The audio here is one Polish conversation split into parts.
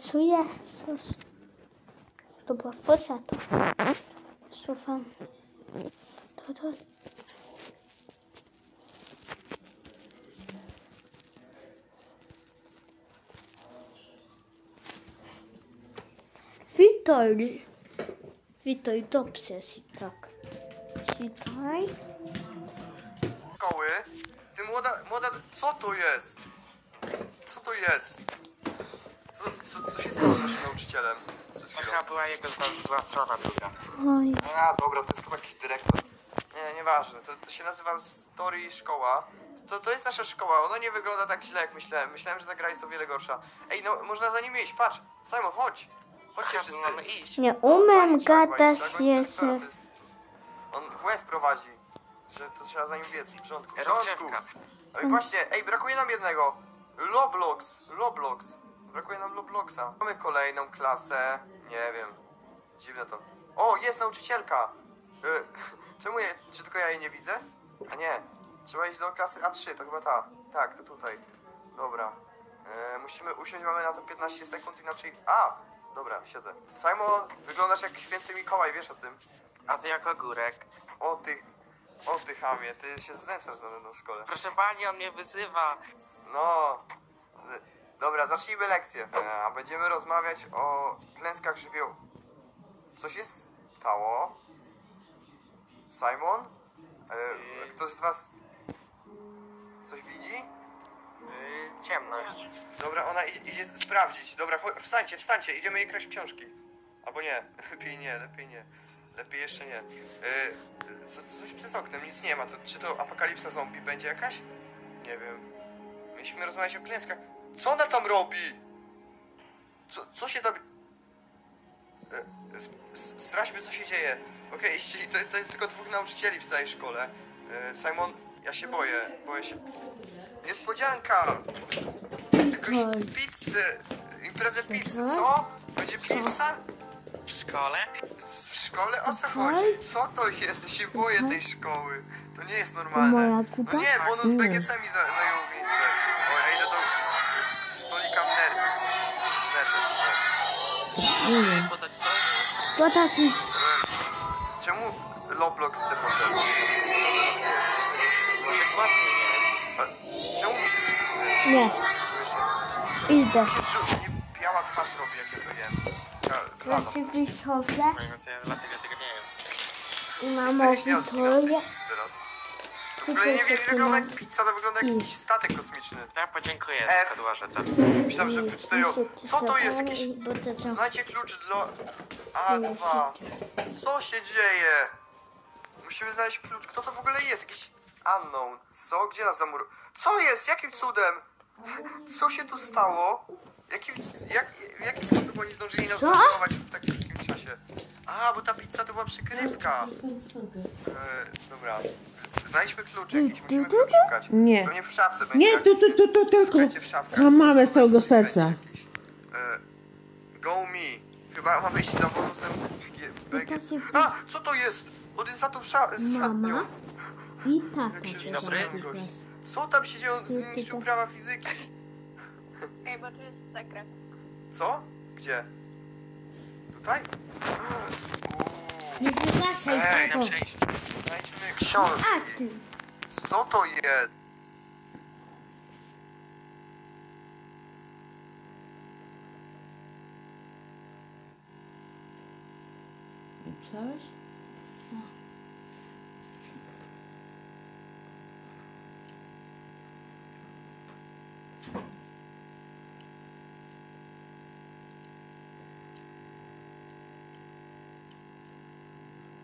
Sos. To była fosa, to. Słucham. To, to. Witaj. Witaj, dobrze, i tak. Witaj. szkoły. Ty młoda, młoda, co to jest? Co to jest? Co, co, co się stało z naszym nauczycielem? Przed To chyba była jego zła, zła strona druga. Oj. A, dobra, to jest chyba jakiś dyrektor. Nie, nieważne, to, to się nazywa Story Szkoła. To, to jest nasza szkoła, ona nie wygląda tak źle jak myślałem. Myślałem, że ta gra jest o wiele gorsza. Ej, no, można za nim iść, patrz! Simon, chodź! Chodźcie Aha, wszyscy! mamy iść. Nie umiem trzeba gadać iść, tak? Jeszcze. dyrektorem, to jest- On w łeb prowadzi, że to trzeba za nim biec, w porządku. W porządku. Rozgrzewka. Właśnie, ej, brakuje nam jednego. Loblox, Loblox. Brakuje nam Lobloxa. Mamy kolejną klasę. Nie wiem. Dziwne to. O, jest nauczycielka. Y, czemu je, czy tylko ja jej nie widzę? A nie. Trzeba iść do klasy A3, to chyba ta. Tak, to tutaj. Dobra. E, musimy usiąść, mamy na to 15 sekund, inaczej... A! Dobra, siedzę. Simon, wyglądasz jak święty Mikołaj, wiesz o tym? A ty jako górek. O ty... O ty chamie, ty się znęcasz mną w szkole. Proszę pani, on mnie wyzywa. No. Y, Dobra, zacznijmy lekcję. E, A będziemy rozmawiać o klęskach żywiołu. Co się stało? Simon? E, Ktoś z was coś widzi? Yy, ciemność. Dobra, ona idzie, idzie sprawdzić. Dobra, chodź, wstańcie, wstańcie, idziemy jej kraść książki. Albo nie, lepiej nie, lepiej nie. Lepiej jeszcze nie. Yy, co, coś przez oknem, nic nie ma. To, czy to apokalipsa zombie będzie jakaś? Nie wiem. Mieliśmy rozmawiać o klęskach. Co ona tam robi? Co, co się tam... Yy, sp- sprawdźmy, co się dzieje. Okej, jeśli to, to jest tylko dwóch nauczycieli w całej szkole. Yy, Simon, ja się boję, boję się. Niespodzianka! Jakoś Oj. pizzę, imprezę pizzy, Co? Będzie pizza? W szkole? W szkole? O co chodzi? Co to jest? Ja się boję tej szkoły. To nie jest normalne. No nie, bonus Nie. BGC mi za, zajął miejsce. O, Nie wiem. Podać coś? To taki E, Czemu Loblox chce poszedł? Może ładny jest. Czemu mi się... Nie. Idę. Biała twarz robi, jak ja to jem. Ka- Klano. Klasyfisowe Mojego co ja dlatego tego nie wiem. i Co mama ja ogóle nie, nie wygląda jak pizza, to wygląda jak jakiś statek kosmiczny. Ja podziękuję, F. że odłożę to. Myślałem, że cztery... Co to jest? Są Znajdźcie klucz dla... A2. Co się dzieje? Musimy znaleźć klucz. Kto to w ogóle jest? Jakiś unknown. Co? Gdzie nas zamur... Co jest? Jakim cudem? Co się tu stało? Jaki, jak, w jaki sposób oni zdążyli nas zaatakować w takim krótkim czasie? A, bo ta pizza to była przykrywka. E, dobra. Znajdźmy klucz jakiś, musimy klucz szukać. Nie. Pewnie w szafce będzie. Nie, tu, tu, tu, tu tylko. Słuchajcie, w szafkach. Mam małe z całego serca. jakiś. E, go me. Chyba mamy iść za wąsem. A, co to jest? On jest za tą sza- szatnią. Mama i tata Jak się dobry? Co tam się dzieje? On zniszczył prawa fizyki. Ej, bo to jest sekret. Co? Gdzie? Tutaj? Nie wygaszaj Ej. Na przejść. Znajdźmy książki. A ty. Co to jest? Napisałeś?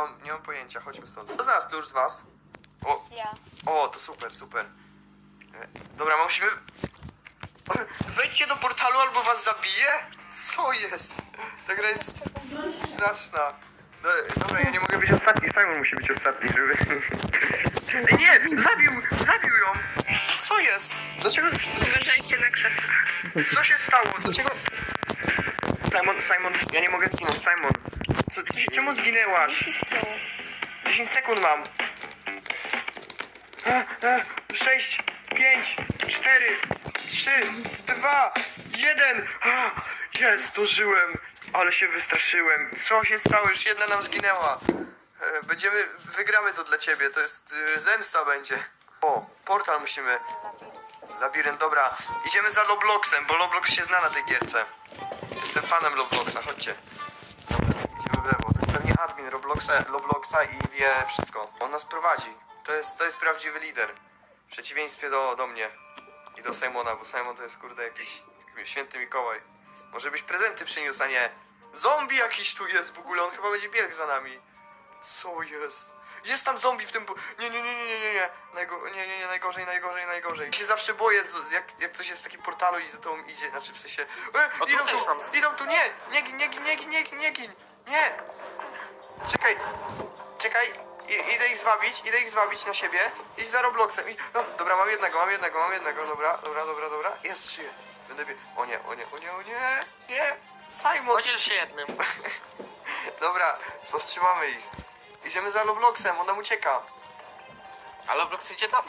mam, nie mam pojęcia, chodźmy stąd. Kto znalazł klucz z was? O, Ja. o, to super, super. E, Dobra, musimy... Wejdźcie do portalu albo was zabije? Co jest? Ta gra jest straszna. Do- Dobra, ja nie mogę być ostatni, Simon musi być ostatni, żeby... Ej, nie! Zabił! Zabił ją! Co jest? Dlaczego... Uważajcie na krzesła. Co się stało? Dlaczego... Simon, Simon, ja nie mogę zginąć, Simon. Co, czemu zginęłaś? 10 sekund mam. E, e, 6, 5, 4, 3, 2, 1. A, Jest, dożyłem. Ale się wystraszyłem. Co się stało? Już jedna nam zginęła. E, Będziemy, wygramy to dla ciebie. To jest y, zemsta będzie. O, portal musimy. Labirynt, dobra. Idziemy za Lobloxem, bo Loblox się zna na tej gierce. Jestem fanem Lobloxa, chodźcie. Pewnie admin Robloxa, Lobloxa i wie wszystko. On nas prowadzi. To jest, to jest prawdziwy lider. W przeciwieństwie do, do mnie i do Simona, bo Simon to jest kurde jakiś święty Mikołaj. Może byś prezenty przyniósł, a nie zombie jakiś tu jest w ogóle, on chyba będzie biegł za nami. Co jest? Jest tam zombie w tym... Nie, nie, nie, nie, nie, nie, nie. Najgo... nie, nie, nie, najgorzej, najgorzej, najgorzej. Ja się zawsze boję, z- jak, jak coś jest w takim portalu i za tobą idzie, znaczy w sensie... E, idą tu, idą tu, nie, nie gin, nie gin, nie gin, nie gin, nie gin, nie. Czekaj, czekaj, I, idę ich zwabić, idę ich zwabić na siebie. Idź za Robloxem i... No, dobra, mam jednego, mam jednego, mam jednego, dobra, dobra, dobra, dobra. Jest, żyję. Będę bie... O nie, o nie, o nie, o nie, nie. Simon, Podziel się jednym. dobra, powstrzymamy ich. Idziemy za Robloxem, on nam ucieka. Ale Roblox idzie tam.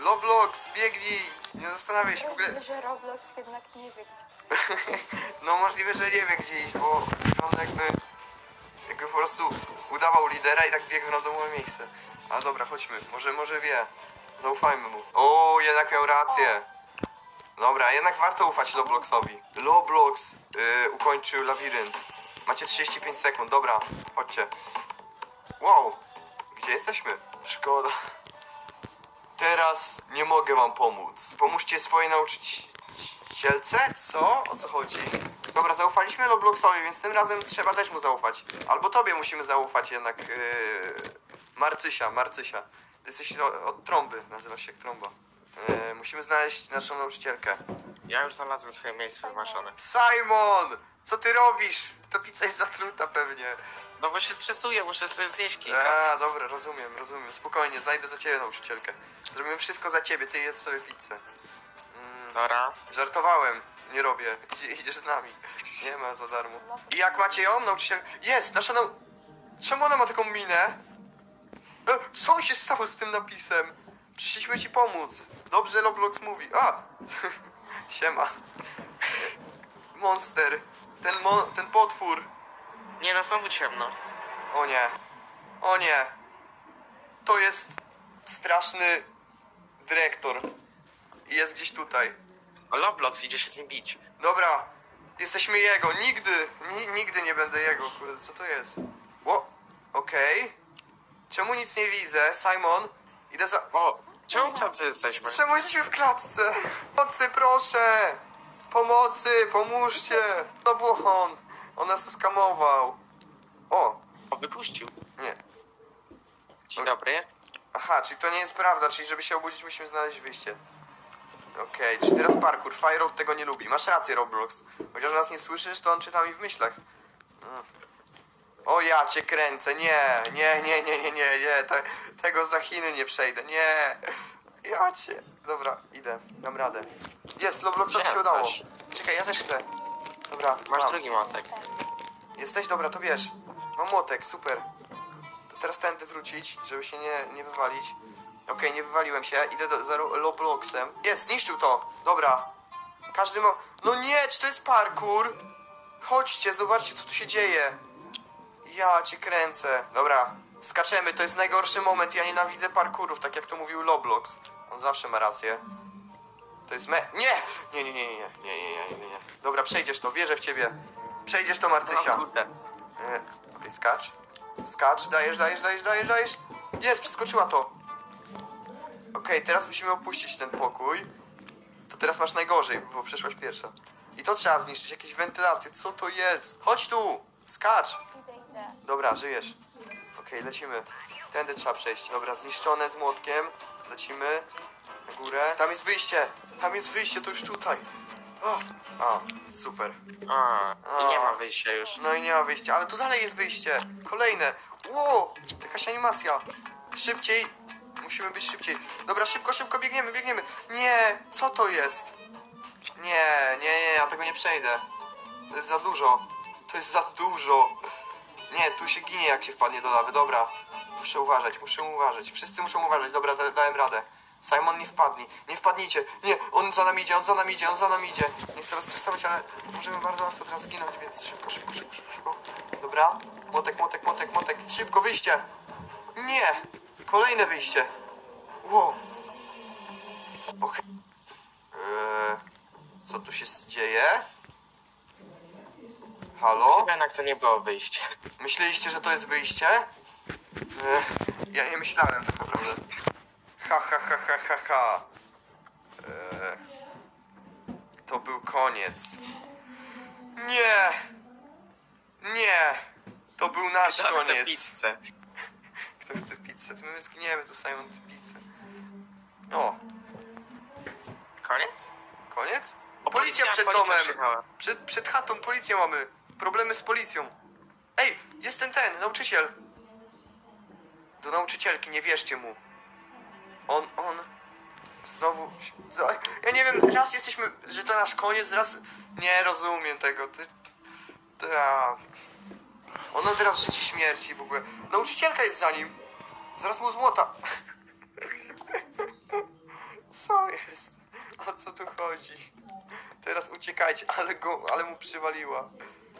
Roblox, biegnij, nie zastanawiaj się w ogóle. Że Roblox jednak nie wie gdzie. No możliwe, że nie wie gdzie iść, bo wygląda jakby... Jakby po prostu udawał lidera i tak biegł na domowe miejsce. A dobra, chodźmy, może, może wie. Zaufajmy mu. O, jednak miał rację. Dobra, jednak warto ufać Lobloxowi. Loblox yy, ukończył labirynt. Macie 35 sekund, dobra, chodźcie. Wow, gdzie jesteśmy? Szkoda. Teraz nie mogę wam pomóc. Pomóżcie swojej nauczycielce? Co? O co chodzi? Dobra, zaufaliśmy Robloxowi, więc tym razem trzeba też mu zaufać. Albo tobie musimy zaufać jednak. Yy... Marcysia, Marcysia. Ty jesteś o- od trąby, nazywasz się jak trąba. Yy, musimy znaleźć naszą nauczycielkę. Ja już znalazłem swoje miejsce wymarzone. Simon! Co ty robisz? Ta pizza jest zatruta pewnie. No bo się stresuję, muszę sobie zjeść kilka. A, dobra, rozumiem, rozumiem. Spokojnie, znajdę za ciebie nauczycielkę. Zrobimy wszystko za ciebie, ty jedz sobie pizzę. Mm, Dobra. żartowałem, nie robię. Idzie, idziesz z nami. Nie ma za darmo. I jak macie ją, nauczyciel? Jest, nasza nau... Czemu ona ma taką minę? E, co się stało z tym napisem? Przyszliśmy ci pomóc. Dobrze Roblox mówi. A! Siema. Monster. Ten, mo ten potwór. Nie no, znowu ciemno. O nie. O nie. To jest straszny dyrektor. I jest gdzieś tutaj. Loblox idzie się z nim bić. Dobra, jesteśmy jego. Nigdy, ni, nigdy nie będę jego. Kurde, co to jest? O, okej. Czemu nic nie widzę? Simon, idę za... O, czemu w klatce jesteśmy? Czemu jesteśmy w klatce? Pomocy, proszę! Pomocy, pomóżcie! Znowu on! On nas uskamował. O, O, wypuścił. nie. Dzień dobry. Aha, czyli to nie jest prawda, czyli żeby się obudzić musimy znaleźć wyjście. Okej, czyli teraz parkour. Fireout tego nie lubi. Masz rację, Roblox. Chociaż nas nie słyszysz, to on czyta mi w myślach. Mm. O, ja cię kręcę. Nie, nie, nie, nie, nie, nie, nie. Te, tego za Chiny nie przejdę. Nie. Ja cię. Dobra, idę. Dam radę. Jest, Robloxowi się Wziąłem udało. coś. Czekaj, ja też chcę. Dobra, Masz mam. drugi młotek. Jesteś? Dobra, to bierz. Mam młotek, super. To teraz tędy wrócić, żeby się nie, nie wywalić. Okej, nie wywaliłem się. Idę do, za Ro- Robloxem. Jest, zniszczył to. Dobra. Każdy ma... No nie, czy to jest parkour? Chodźcie, zobaczcie, co tu się dzieje. Ja cię kręcę. Dobra, skaczemy. To jest najgorszy moment. Ja nienawidzę parkurów, tak jak to mówił Roblox. On zawsze ma rację. To jest me... Nie! Nie, nie, nie, nie, nie, nie, nie, nie, nie. Dobra, przejdziesz to, wierzę w ciebie. Przejdziesz to, Marcysia. O kurde. E, Okej, skacz. Skacz, dajesz, dajesz, dajesz, dajesz, dajesz. Jest, przeskoczyła to. Okej, teraz musimy opuścić ten pokój. To teraz masz najgorzej, bo przeszłaś pierwsza. I to trzeba zniszczyć, jakieś wentylacje. Co to jest? Chodź tu! Skacz! Idę, idę. Dobra, żyjesz. Okej, lecimy. Tędy trzeba przejść. Dobra, zniszczone z młotkiem. Lecimy na górę. Tam jest wyjście! Tam jest wyjście, to już tutaj. O, a, super. A, i nie ma wyjścia już. No i nie ma wyjścia, ale tu dalej jest wyjście. Kolejne. Ło, jakaś animacja. Szybciej. Musimy być szybciej. Dobra, szybko, szybko biegniemy, biegniemy. Nie, co to jest? Nie, nie, nie, ja tego nie przejdę. To jest za dużo. To jest za dużo. Nie, tu się ginie jak się wpadnie do lawy. Dobra, muszę uważać, muszę uważać. Wszyscy muszą uważać. Dobra, da dałem radę. Simon, nie wpadnij. Nie wpadnijcie. Nie, on za nami idzie, on za nami idzie, on za nami idzie. Nie chcę was stresować, ale możemy bardzo łatwo teraz zginąć, więc szybko, szybko, szybko, szybko. Dobra, motek, motek, motek, motek. Szybko, wyjście. Nie, kolejne wyjście. Wow. Okej. Eee, co tu się dzieje? Halo? Chyba jednak to nie było wyjście. Myśleliście, że to jest wyjście? Ja nie myślałem tak naprawdę. Ha, ha, ha, ha, ha, ha. Ech, to był koniec. Nie! Nie! To był nasz Kto chce koniec. pizzę? Kto chce pizzę? To my zginiemy tu, Simon, pizzę. O, Koniec? koniec? O, Policja przed policja domem! przyjechała. Przed, przed chatą policję mamy. Problemy z policją. Ej, jest ten ten, nauczyciel. Do nauczycielki, nie wierzcie mu. On, on. Znowu. Ja nie wiem, raz jesteśmy, że to nasz koniec, raz. Nie rozumiem tego. Ty. Ta. On teraz życie śmierci w ogóle. Nauczycielka jest za nim. Zaraz mu złota. Co jest? O co tu chodzi? Teraz uciekajcie, ale go, ale mu przywaliła.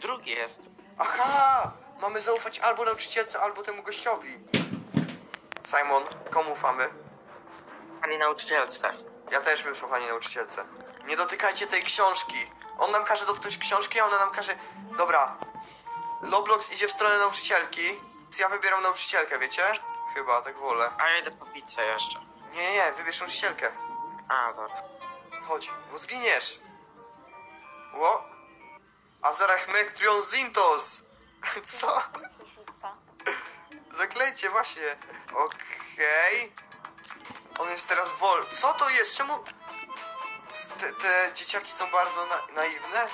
Drugi jest. Aha! Mamy zaufać albo nauczycielce, albo temu gościowi. Simon, komu ufamy? Pani nauczycielce. Ja też bym pani nauczycielce. Nie dotykajcie tej książki. On nam każe dotknąć książki, a ona nam każe... Dobra. Loblox idzie w stronę nauczycielki. Więc ja wybieram nauczycielkę, wiecie? Chyba, tak wolę. A ja idę po pizzę jeszcze. Nie, nie, wybierz nauczycielkę. A, dobra. Chodź, bo zginiesz. Ło? Azarach Mektrion Zintos! Co? Zaklejcie, właśnie. Okej. On jest teraz wol. Co to jest? Czemu... Te, te dzieciaki są bardzo na naiwne?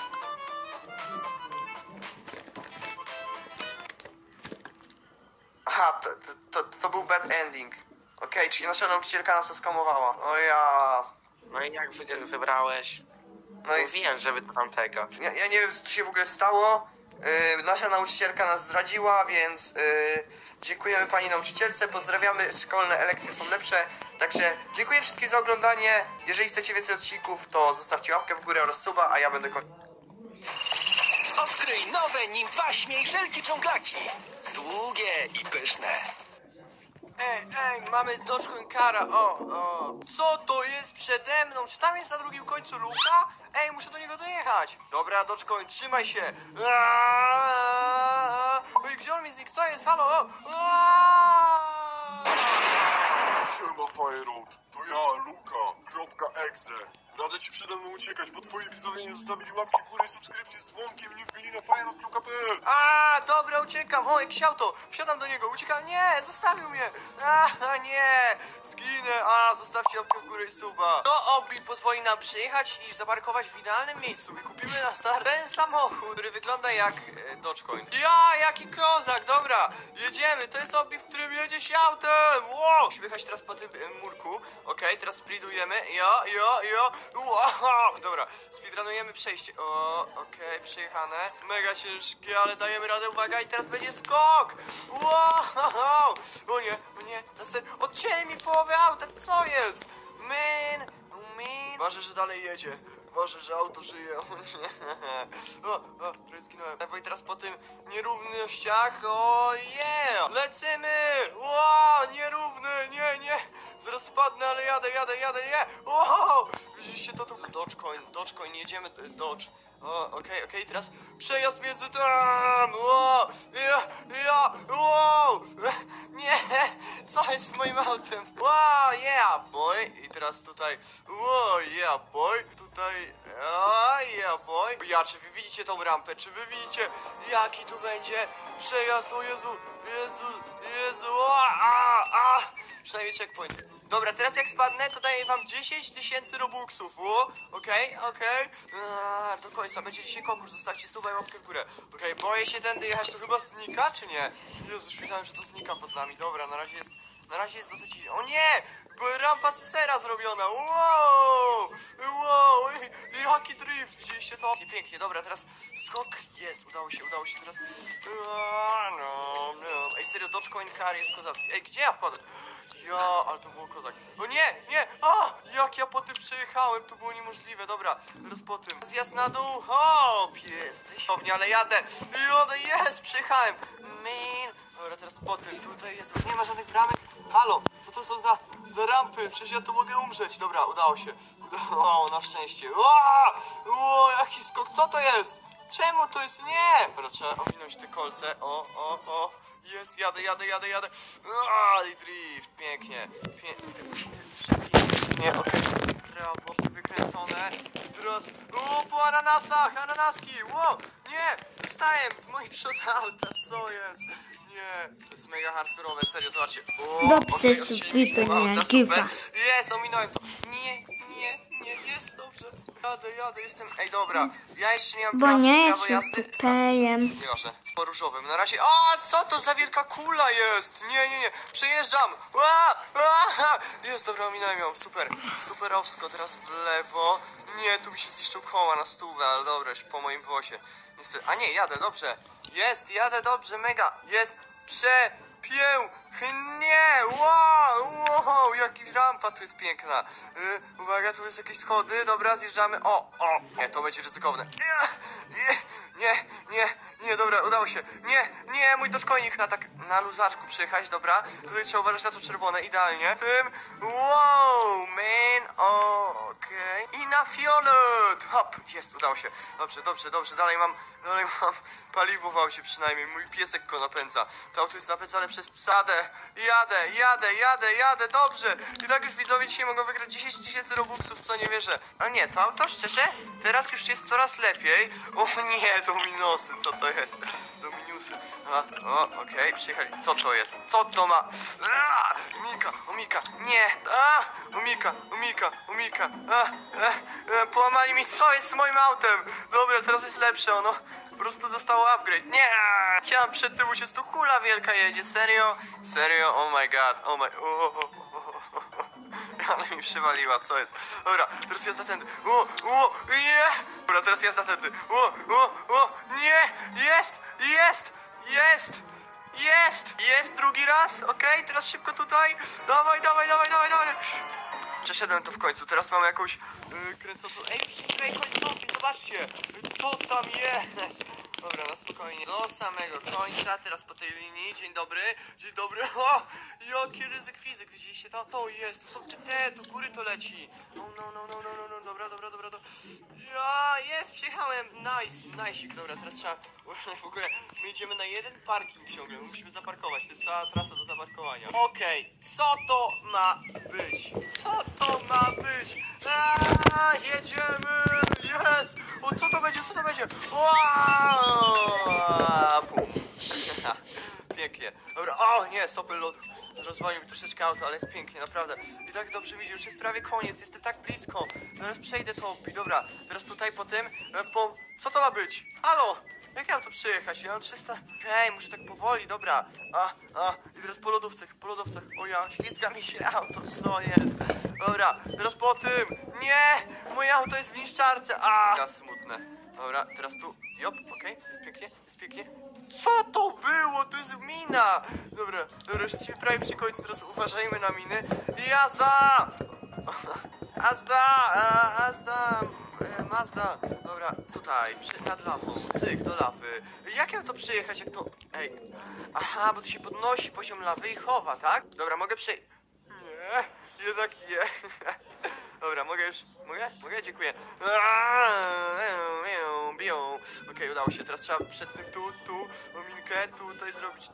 Aha, to, to, to, był bad ending. Okej, czyli nasza nauczycielka nas oskamowała. O ja... No i jak wy wybrałeś? No i... Mówiłem, żeby to tamtego. Ja, ja nie wiem, co tu się w ogóle stało. Yy, nasza nauczycielka nas zdradziła, więc yy, dziękujemy pani nauczycielce, pozdrawiamy, szkolne lekcje są lepsze. Także dziękuję wszystkim za oglądanie. Jeżeli chcecie więcej odcinków, to zostawcie łapkę w górę oraz suba, a ja będę kończył. Odkryj nowe Nim 2 śmiejżelki dżunglaki. Długie i pyszne. Ej, ej, mamy Dogecoin Kara, o, o. Co to jest przede mną? Czy tam jest na drugim końcu luka? Ej, muszę do niego dojechać. Dobra, Dogecoin, trzymaj się. Aaaa! Ej, gdzie on mi znikł? Co jest? Halo? Aaaa! Siema Fireout, to ja, Luka. Radzę ci przede mną uciekać, bo twoi widzowie nie zostawili łapki w górę i subskrypcji z dzwonkiem, wbili na fireout.pl A, dobra, uciekam. O, auto. Wsiadam do niego, uciekam. Nie, zostawił mnie. A, nie, zginę. A, zostawcie łapkę w górę i suba. To Obi pozwoli nam przyjechać i zaparkować w idealnym miejscu. I kupimy na start ten samochód, który wygląda jak e, Dogecoin. Ja, jaki kozak, dobra. Jedziemy, to jest Obi, w którym jedzie się autem. Wow. Musimy jechać teraz po tym e, murku. Okej, teraz speedujemy. Ja, ja, ja. Wow. Dobra, speedrunujemy przejście. O, okej, przejechane. Mega ciężkie, ale dajemy radę, uwaga, i teraz będzie skok! Wow! O nie, o nie, następny... Odcięli mi połowę auta, co jest? Man, man. Ważne, że dalej jedzie. Ważne, że auto żyje, o nie. O, o, prawie zginąłem. Bo i teraz po tym nierównościach, o yeah! Lecimy! Wow, nierówny, nie, nie! Zaraz spadnę, ale jadę, jadę, jadę, nie! Wow! Widzieliście to? To Dogecoin, Dogecoin, jedziemy, e, Dodge. O, okej, okej, teraz przejazd między tam! O, ja, ja, wow! Nie, co jest z moim autem? Wow, yeah, boy! I teraz tutaj, wow, yeah, boy! Tutaj, a, yeah, boy! Ja, czy wy widzicie tą rampę? Czy wy widzicie, jaki tu będzie przejazd? O Jezu, Jezu, Jezu, a, a, a! Przynajmniej checkpoint. Dobra, teraz jak spadnę, to daję wam 10 tysięcy robuxów. O, okej, okej. Aaa, Do końca będzie dzisiaj konkurs, zostawcie suba i łapkę w górę. Okej, boję się tędy jechać, to chyba znika, czy nie? Jezu, już myślałem, że to znika pod nami. Dobra, na razie jest, na razie jest dosyć... O nie! Rampa sera zrobiona, wow! Wow! i- Jaki drift, widzieliście to? Pięknie, pięknie, dobra, teraz skok jest, udało się, udało się teraz. No, no. Ej, serio, Dogecoin Car jest kozacki. Ej, gdzie ja wpadłem? Ja, ale to było kozak. O nie, nie! A! Jak ja po tym przejechałem, to było niemożliwe. Dobra, teraz po tym. Zjazd na dół. Hop, jesteś. Ognie, ale jadę. Jadę, jest, przejechałem. Man. Dobra, teraz po tym. Tutaj jest. Nie ma żadnych bramek. Halo, co to są za, za rampy? Przecież ja tu mogę umrzeć. Dobra, udało się. Udało, na szczęście. O, jaki skok, co to jest? Czemu to jest nie? Dobra, trzeba ominąć te kolce. O, o, o. Jest, jadę, jadę, jadę, jadę. Aaaa, i drift, pięknie. Pięknie. Nie, okej. Brawo, wykręcone. Teraz, o, po ananasach, ananaski, ło, nie, dostałem w moich przod auta, co jest? Nie, to jest mega hardkorowe, serio, zobaczcie. O, Dobrze, okej, odcięliśmy gifa. super. Jest, ominąłem to. Nie, nie, nie, jest dobrze. Jadę, jadę, jestem, ej, dobra, ja jeszcze nie mam Bo praw, nie prawo jestem jazdy. kupejem. Nieważne. Po różowym. Na razie. A, co to za wielka kula jest? Nie, nie, nie. Przejeżdżam. A, a, jest, dobra, ominąłem ją. Super. Superowsko. Teraz w lewo. Nie, tu mi się zniszczył koła na stówę, ale dobra, już po moim wozie. Niestety. A nie, jadę, dobrze. Jest, jadę dobrze, mega. Jest 谁？骗我 przepięknie. Wow, wow, jaki rampa tu jest piękna. Y, uwaga, tu jest jakieś schody. Dobra, zjeżdżamy. O, o. Nie, to będzie ryzykowne. Nie, nie, nie, nie, dobra, udało się. Nie, nie, mój doczkojnik na tak na luzaczku przyjechać, dobra. Tutaj trzeba uważać na to czerwone, idealnie. Tym, wow, man, okej. I na fiolet, hop, jest, udało się. Dobrze, dobrze, dobrze, dalej mam, dalej mam paliwo w aucie przynajmniej. Mój piesek go napędza. To auto jest napędzane przez psadę. Jadę, jadę, jadę, jadę, dobrze. I tak już widzowie dzisiaj mogą wygrać 10 tysięcy robuxów, co nie wierzę. A nie, to auto szczerze, teraz już jest coraz lepiej. O nie, to minusy, co to jest? To minusy. A, o, okej, przyjechali. Co to jest? Co to ma? A, Mika, o Mika, nie! A, o Mika, o. A, e, e, połamali mi, co jest z moim autem? Dobra, teraz jest lepsze, ono prostu dostało upgrade. Nie! Chciałam przed tym się tu kula wielka jedzie, serio? Serio? Oh my god, oh my... O, o, o, o, o. Ale mi przywaliła, co jest? Dobra, teraz jazda tędy. O, o, nie! Dobra, teraz jazda tędy. O, o, o, nie! Jest! Jest! Jest! Jest! Jest drugi raz, okej? Teraz szybko tutaj. Dawaj, dawaj, dawaj, dawaj. Przeszedłem to w końcu, teraz mamy jakąś yy, kręcącą... Ej, prawie końcówki, zobaczcie! Co tam jest? Dobra, na spokojnie. Do samego końca, teraz po tej linii. Dzień dobry, dzień dobry. O, jaki ryzyk fizyk, widzieliście to? To jest, tu są te, te, do góry to leci. No, no, no, no, no, no, no, dobra, dobra, dobra, dobra. Ja, jest, przyjechałem, nice, nice, dobra, teraz trzeba, w ogóle, my idziemy na jeden parking ciągle, my musimy zaparkować, to jest cała trasa do zaparkowania. Okej, co to ma być? Co to ma być? Aaa, jedziemy, jest! O, co to będzie, co to będzie? Wow! Pum. Pięknie. Dobra, o nie, sopel lodów. Rozwalił mi troszeczkę auto, ale jest pięknie, naprawdę. I tak dobrze mi idzie, już jest prawie koniec, jestem tak blisko. Teraz przejdę to opi, dobra. Teraz tutaj po tym, e, po... Co to ma być? Halo! Jak ja mam tu przyjechać? Ja mam 300... Hej, muszę tak powoli, dobra. A, a, i teraz po lodówcach, po lodówcach. O ja, ślizga mi się auto, co jest? Dobra, teraz po tym. Nie! Moje auto jest w niszczarce. A, smutne. Dobra, teraz tu. Jop, okej, jest pięknie, jest pięknie. Co to było? To jest mina! Dobra, dobra, jesteśmy prawie przy końcu, teraz uważajmy na miny. Jazda! Azda! a, Azda! e, Mazda! Dobra, tutaj, przy, nad lawą, cyk, do lawy. Jak ja to przyjechać, jak to... Ej, aha, bo tu się podnosi poziom lawy i chowa, tak? Dobra, mogę przejść... Nie, jednak nie. Dobra, mogę już... Mogę? Mogę? Dziękuję. Bią. Okej, udało się. Teraz trzeba przed tym tu, tu, ominkę, tutaj zrobić...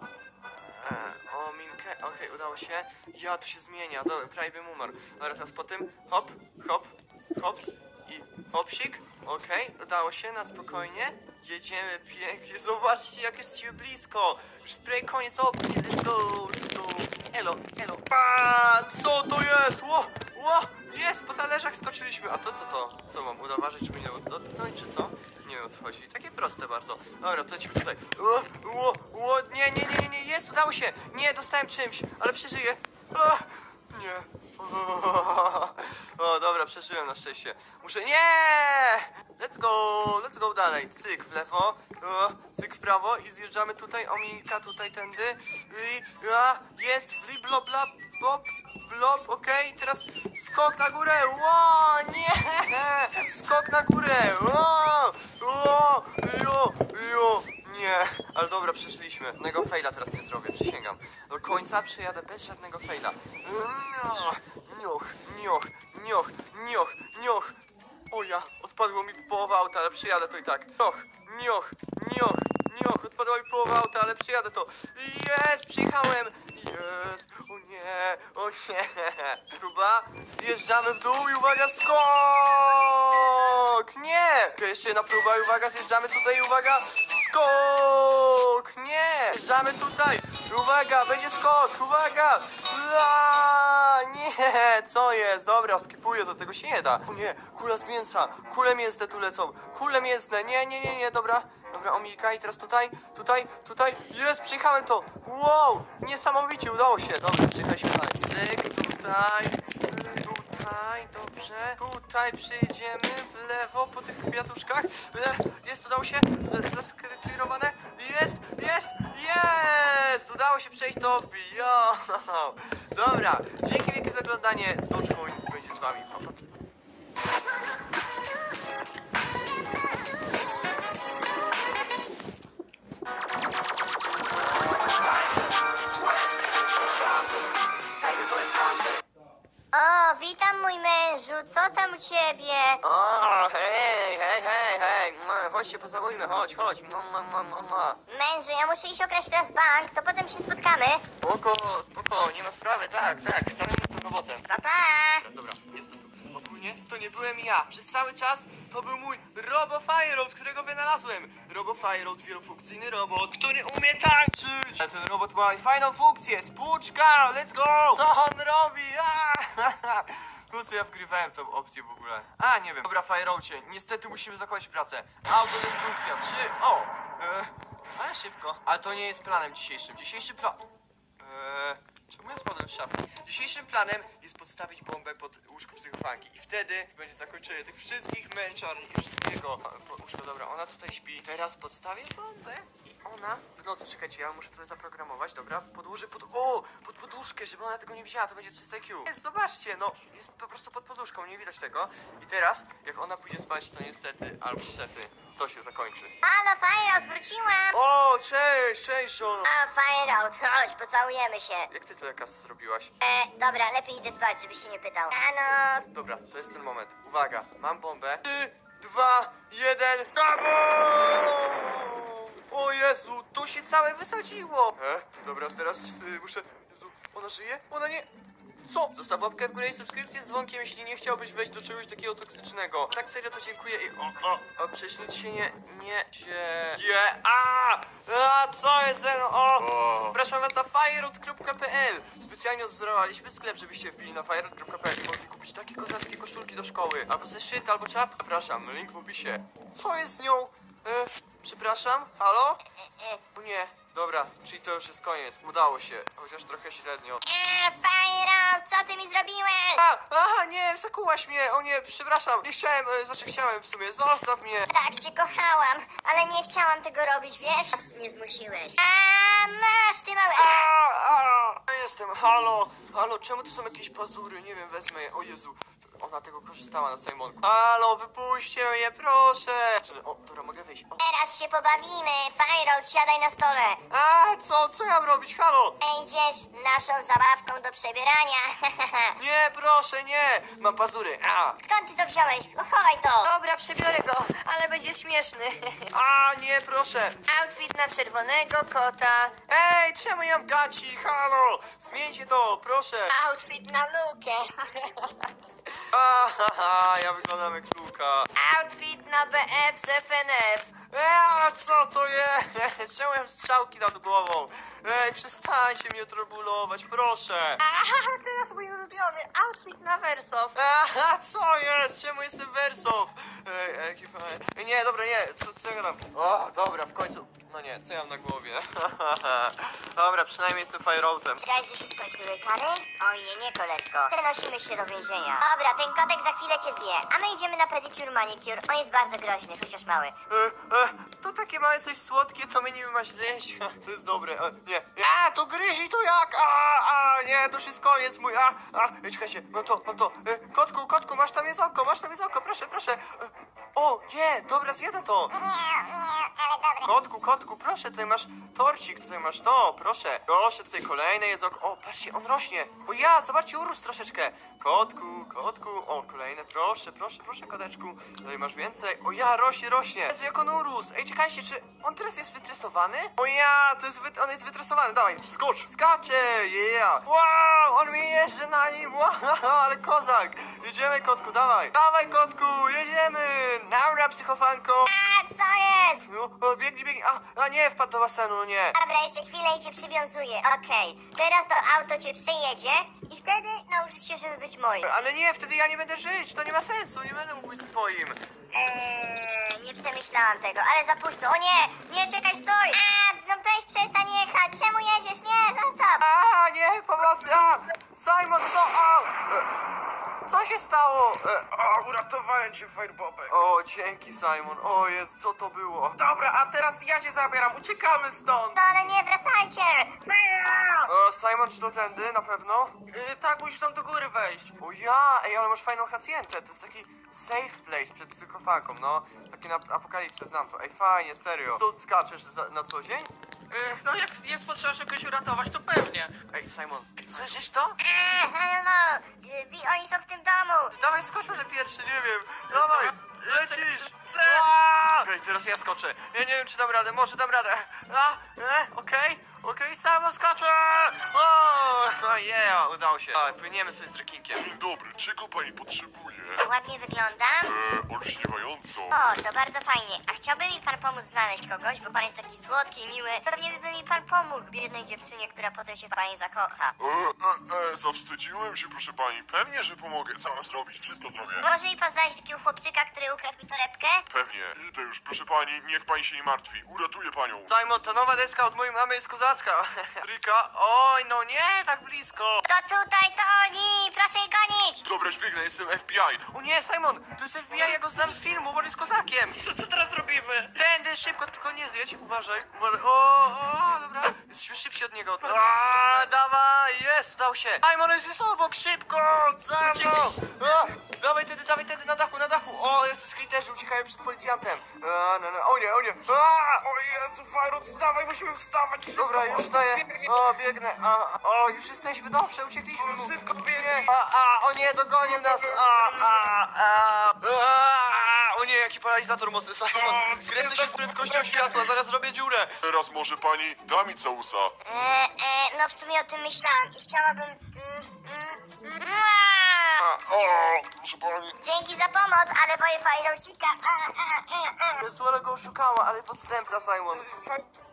E, Ominkę, okej, udało się. Ja, tu się zmienia, dobra, prawie bym umarł. Dobra, teraz po tym, hop, hop, hops i hopsik. Okej, udało się, na spokojnie. Jedziemy pięknie, zobaczcie jak jesteśmy blisko. Już spray koniec opcji, let's go, let's go. Elo, elo. Pa, co to jest? Ło, ło, jest, po talerzach skoczyliśmy. A to co to? Co mam udoważyć, czy mnie dotknąć, czy co? Nie wiem o co chodzi. Takie proste bardzo. Dobra, to lecimy tutaj. O, ło, ło, nie, nie, nie, nie, nie, jest, udało się. Nie, dostałem czymś, ale przeżyję. A, nie. O, dobra, przeżyłem na szczęście. Muszę. Nie! Let's go, let's go dalej. Cyk w lewo, o, cyk w prawo i zjeżdżamy tutaj. Ominka tutaj tędy. I a, jest, flip, blop, blop, bop, blop, okej. Teraz skok na górę. Ło, nie! Skok na górę. Ło, ło, jo, jo. Nie, ale dobra, przeszliśmy. Żadnego faila teraz nie zrobię, przysięgam. Do końca przejadę bez żadnego. Nioch, nioch, nioch, nioch, nioch, nioch. O ja, odpadło mi połowa auta, ale przyjadę to i tak. Nioch, nioch, nioch, odpadła mi połowa auta, ale przyjadę to. Jest, przyjechałem. Jest, o nie, o nie. Próba, zjeżdżamy w dół i uwaga, skok! Nie! Jeszcze jedna próba i uwaga, zjeżdżamy tutaj i uwaga, skok! Nie! Zjeżdżamy tutaj, uwaga, będzie skok, uwaga! Nie, co jest? Dobra, skipuję, do tego się nie da. O nie, kula z mięsa, kule mięsne tu lecą, kule mięsne, nie, nie, nie, nie, dobra. Dobra, omijka i teraz tutaj, tutaj, tutaj, jest, przyjechałem to! Wow, niesamowicie, udało się. Dobra, przyjechaliśmy tutaj, cyk, tutaj, cyk, tutaj, dobrze. Tutaj przejdziemy w lewo po tych kwiatuszkach. E, Jest, udało się, Z-. Jest, jest, jest! Udało się przejść to bio. Dobra, dzięki wielkie za oglądanie. Doczko będzie z wami. Pa, pa. O, witam mój mężu, co tam u ciebie? O, hej, hej, hej, hej. Chodź się pocałujmy, chodź, chodź. Mua, mua, mua. Mężu, ja muszę iść okraść teraz bank, to potem się spotkamy. Spoko, spoko, nie ma sprawy, tak, tak. Samym jestem robotem. Pa, pa! Dobra, to nie byłem ja. Przez cały czas to był mój Robo Fireout, którego wynalazłem. Robo Fireout, wielofunkcyjny robot, który umie tańczyć. Ale ten robot ma fajną funkcję. Spłuczka, let's go! To on robi! Ah! Po co ja wgrywałem tą opcję w ogóle? A, nie wiem. Dobra, Fireoutie, niestety musimy zakończyć pracę. Autodestrukcja, trzy, o! E, ale szybko. Ale to nie jest planem dzisiejszym. Dzisiejszy plan... Eee, czemu ja spadłem z szafy? Dzisiejszym planem jest podstawić bombę pod łóżko psychofanki i wtedy będzie zakończenie tych wszystkich męczarni i wszystkiego. Łóżko, dobra, ona tutaj śpi. Teraz podstawię bombę i ona w nocy, czekajcie, ja muszę to zaprogramować, dobra, podłożę pod, o, pod poduszkę, żeby ona tego nie widziała, to będzie 300 IQ. Jest, zobaczcie, no, jest po prostu pod poduszką, nie widać tego. I teraz, jak ona pójdzie spać, to niestety, albo stety, to się zakończy. Halo, Fireout, wróciłam! O, cześć, cześć, żono. O, Fireout, chodź, pocałujemy się. Jak ty to jakaś zrobiłaś? E, dobra, lepiej idę spać, żebyś się nie pytał. A no, Dobra, to jest ten moment. Uwaga, mam bombę. Trzy, dwa, jeden. Kabum! O Jezu, to się całe wysadziło. E, dobra, teraz y, muszę... Jezu, ona żyje? Ona nie... Co? Zostaw łapkę w górę i subskrypcję z dzwonkiem, jeśli nie chciałbyś wejść do czegoś takiego toksycznego. Tak serio to dziękuję i... O, o, o prześlij się nie... Nie... się... Je... A! A, co jest ten... O! Zapraszam was na fireroot.pl Specjalnie odzorowaliśmy sklep, żebyście wbili na fireroot.pl i mogli kupić takie kozackie koszulki do szkoły. Albo zeszyt, albo czap. Zapraszam, link w opisie. Co jest z nią? E, przepraszam? Halo? O nie. Dobra, czyli to już jest koniec. Udało się, chociaż trochę średnio. e, Fireout, co ty mi zrobiłeś? A, aha, nie, zakułaś mnie, o nie, przepraszam, nie chciałem, e, znaczy chciałem w sumie, zostaw mnie. Tak cię kochałam, ale nie chciałam tego robić, wiesz? Mnie zmusiłeś. A, masz, ty mały... A, a, ja jestem, halo, halo, czemu tu są jakieś pazury, nie wiem, wezmę je, o Jezu, ona tego korzystała na Simonku. Halo, wypuśćcie mnie, proszę. O, dobra, mogę wyjść. O. Teraz się pobawimy. Fireout, siadaj na stole. A, co, co ja mam robić, halo? Idziesz naszą zabawką do przebierania. Nie, proszę, nie, mam pazury, a, Skąd ty to wziąłeś? No chowaj to. Dobra, przebiorę go, ale będzie śmieszny. a, nie, proszę. Outfit na czerwonego kota. Ej, czemu ja mam gaci, halo, zmieńcie to, proszę. Outfit na lukę. A, ha, ha, ja wyglądam jak Luka. Outfit na BF z FNF. Eee, co to jest? Czemu ja mam strzałki nad głową? Ej, przestańcie mnie trobulować, proszę. Aha, teraz mój ulubiony. Outfit na Versof. Aha, co jest? Czemu jestem wersow? Ej, ej, ekipa, ej, nie, dobra, nie, co, co ja tam? O, dobra, w końcu, no nie, co ja mam na głowie? dobra, przynajmniej jestem fireoutem. Wiedziałeś, że się skończyły kary? Oj, nie, nie, koleżko. Przenosimy się do więzienia. Dobra, ten kotek za chwilę cię zje. A my idziemy na pedicure manicure. On jest bardzo groźny, chociaż mały. E, e, to takie małe coś słodkie, to mnie nie ma źle. To jest dobre. E, nie, nie. A, to gryzi to jak? A, a, nie, to już jest mój. A, a, czekajcie, mam to, mam to. E, kotku, kotku, masz tam jedzonko, masz tam jedzonko, proszę, proszę. E, o, nie, dobra, zjedę to. Kotku, kotku, proszę, tutaj masz torcik, tutaj masz to, proszę. Proszę, tutaj kolejne jedzonko. O, patrzcie, on rośnie. O ja, zobaczcie, urósł troszeczkę. Kotku, kotku, o, kolejne, proszę, proszę, proszę, koteczku. Tutaj masz więcej. O ja, rośnie, rośnie. Jezu, jak on urósł. Ej, czekajcie, czy on teraz jest wytresowany? O ja, to jest wy... on jest wytresowany, dawaj, skocz. Skacze, yeah. Wow, on mi jeżdżę na nim, wow, ale kozak. Jedziemy, kotku, dawaj. Dawaj, kotku, jedziemy. Naura, psychofanko. A, co jest? No, o, biegnij, biegnij. A, a nie, wpadł do basenu, nie. Dobra, jeszcze chwilę i cię przywiązuję. Okej, teraz to auto cię przejedzie i wtedy nauczysz się, żeby być moim. Ale nie, wtedy ja nie będę żyć, to nie ma sensu, nie będę mógł być twoim. Eee, nie przemyślałam tego, ale za późno. O nie, nie, czekaj, stój. A, no weź przestań jechać. Czemu jedziesz? Nie, zostaw. A, nie, pomocy, a! Simon, co? E, co się stało? E, A, uratowałem cię, Firebobek. o, dzięki, Simon. O, jest, co to było? Dobra, a teraz ja cię zabieram, uciekamy stąd. No ale nie, wracajcie. O, Simon, czy to tędy, na pewno? Yy, tak, musisz tam do góry wejść. O ja, ej, ale masz fajną hacientę, to jest taki safe place przed psychofaką, no. Taki na apokalipsę, znam to. Ej, fajnie, serio. Tu skaczesz za, na co dzień? No jak jest potrzeba kogoś uratować, to pewnie. Ej, Simon, słyszysz to? Eee, no, y, oni są w tym domu. Dawaj, skocz może pierwszy, nie wiem. Dawaj, lecisz. Aaa! Okej, teraz ja skoczę. Ja nie wiem, czy dam radę, może dam radę. A, e, okej, okej, samo skoczę. O, yeah, udało się. A, płyniemy sobie z rekinkiem. Dzień dobry, czego pani potrzebuje? Ładnie wyglądam. Eee, olśniewająco. O, to bardzo fajnie. A chciałby mi pan pomóc znaleźć kogoś, bo pan jest taki słodki i miły. Pewnie by mi pan pomógł biednej dziewczynie, która potem się w pani zakocha. E, e, e, zawstydziłem się, proszę pani. Pewnie, że pomogę. Co mam zrobić? Wszystko zrobię. Może mi pan znaleźć takiego chłopczyka, który ukradł mi torebkę? Pewnie. Idę już, proszę pani, niech pani się nie martwi. Uratuję panią. Simon, ta nowa deska od mojej mamy jest kozacka. Rika, oj, no nie, tak blisko. To tutaj to oni! Proszę ich gonić! dobra, już biegnę, jestem FBI. O nie, Simon, to jest FBI, ja go znam z filmu, on jest kozakiem. To co teraz robimy? Tędy, szybko, tylko nie zjedź, uważaj. uważaj. O, o, dobra, jesteśmy szybsi od niego. A, dawaj, jest, udało się. Simon jest obok, szybko, za mną. Dawaj tedy, dawaj tedy, na dachu, na dachu. O, jeszcze skaterzy uciekają przed policjantem. A, no, no, o nie, o nie. A, o Jezu, Fajrut, wstawaj, musimy wstawać. Dobra, już wstaję. O, biegnę. A, o, już jesteśmy, dobrze, uciekliśmy mu. Szybko biegnie. A, a, o nie, dogonił nas. A, a, a, a, o nie, jaki paralizator mocny, Simon. Kręcę się z prędkością światła, zaraz robię dziurę. Teraz może pani da mi całusa. E, e, no w sumie o tym myślałam i chciałabym... Mm, mm, mm, Dzięki za pomoc, ale boję fajrocika. Jezu, ale go oszukała, ale podstępna, Simon.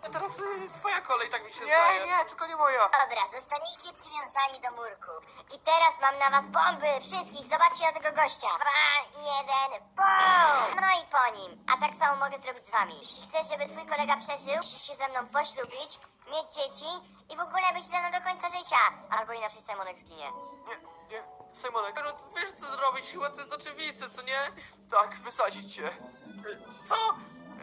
A teraz y, twoja kolej, tak mi się Nie, zdaje. nie, tylko nie moja. Dobra, zostaliście przywiązani do murku. I teraz mam na was bomby wszystkich. Zobaczcie na tego gościa. Dwa, jeden, BOOM! No i po nim. A tak samo mogę zrobić z wami. Jeśli chcesz, żeby twój kolega przeżył, musisz się ze mną poślubić, mieć dzieci i w ogóle być ze mną do końca życia. Albo inaczej Simonek zginie. Nie, nie, Simonek. No, wiesz co zrobić, chyba to jest oczywiste, co nie? Tak, wysadzić cię. Co?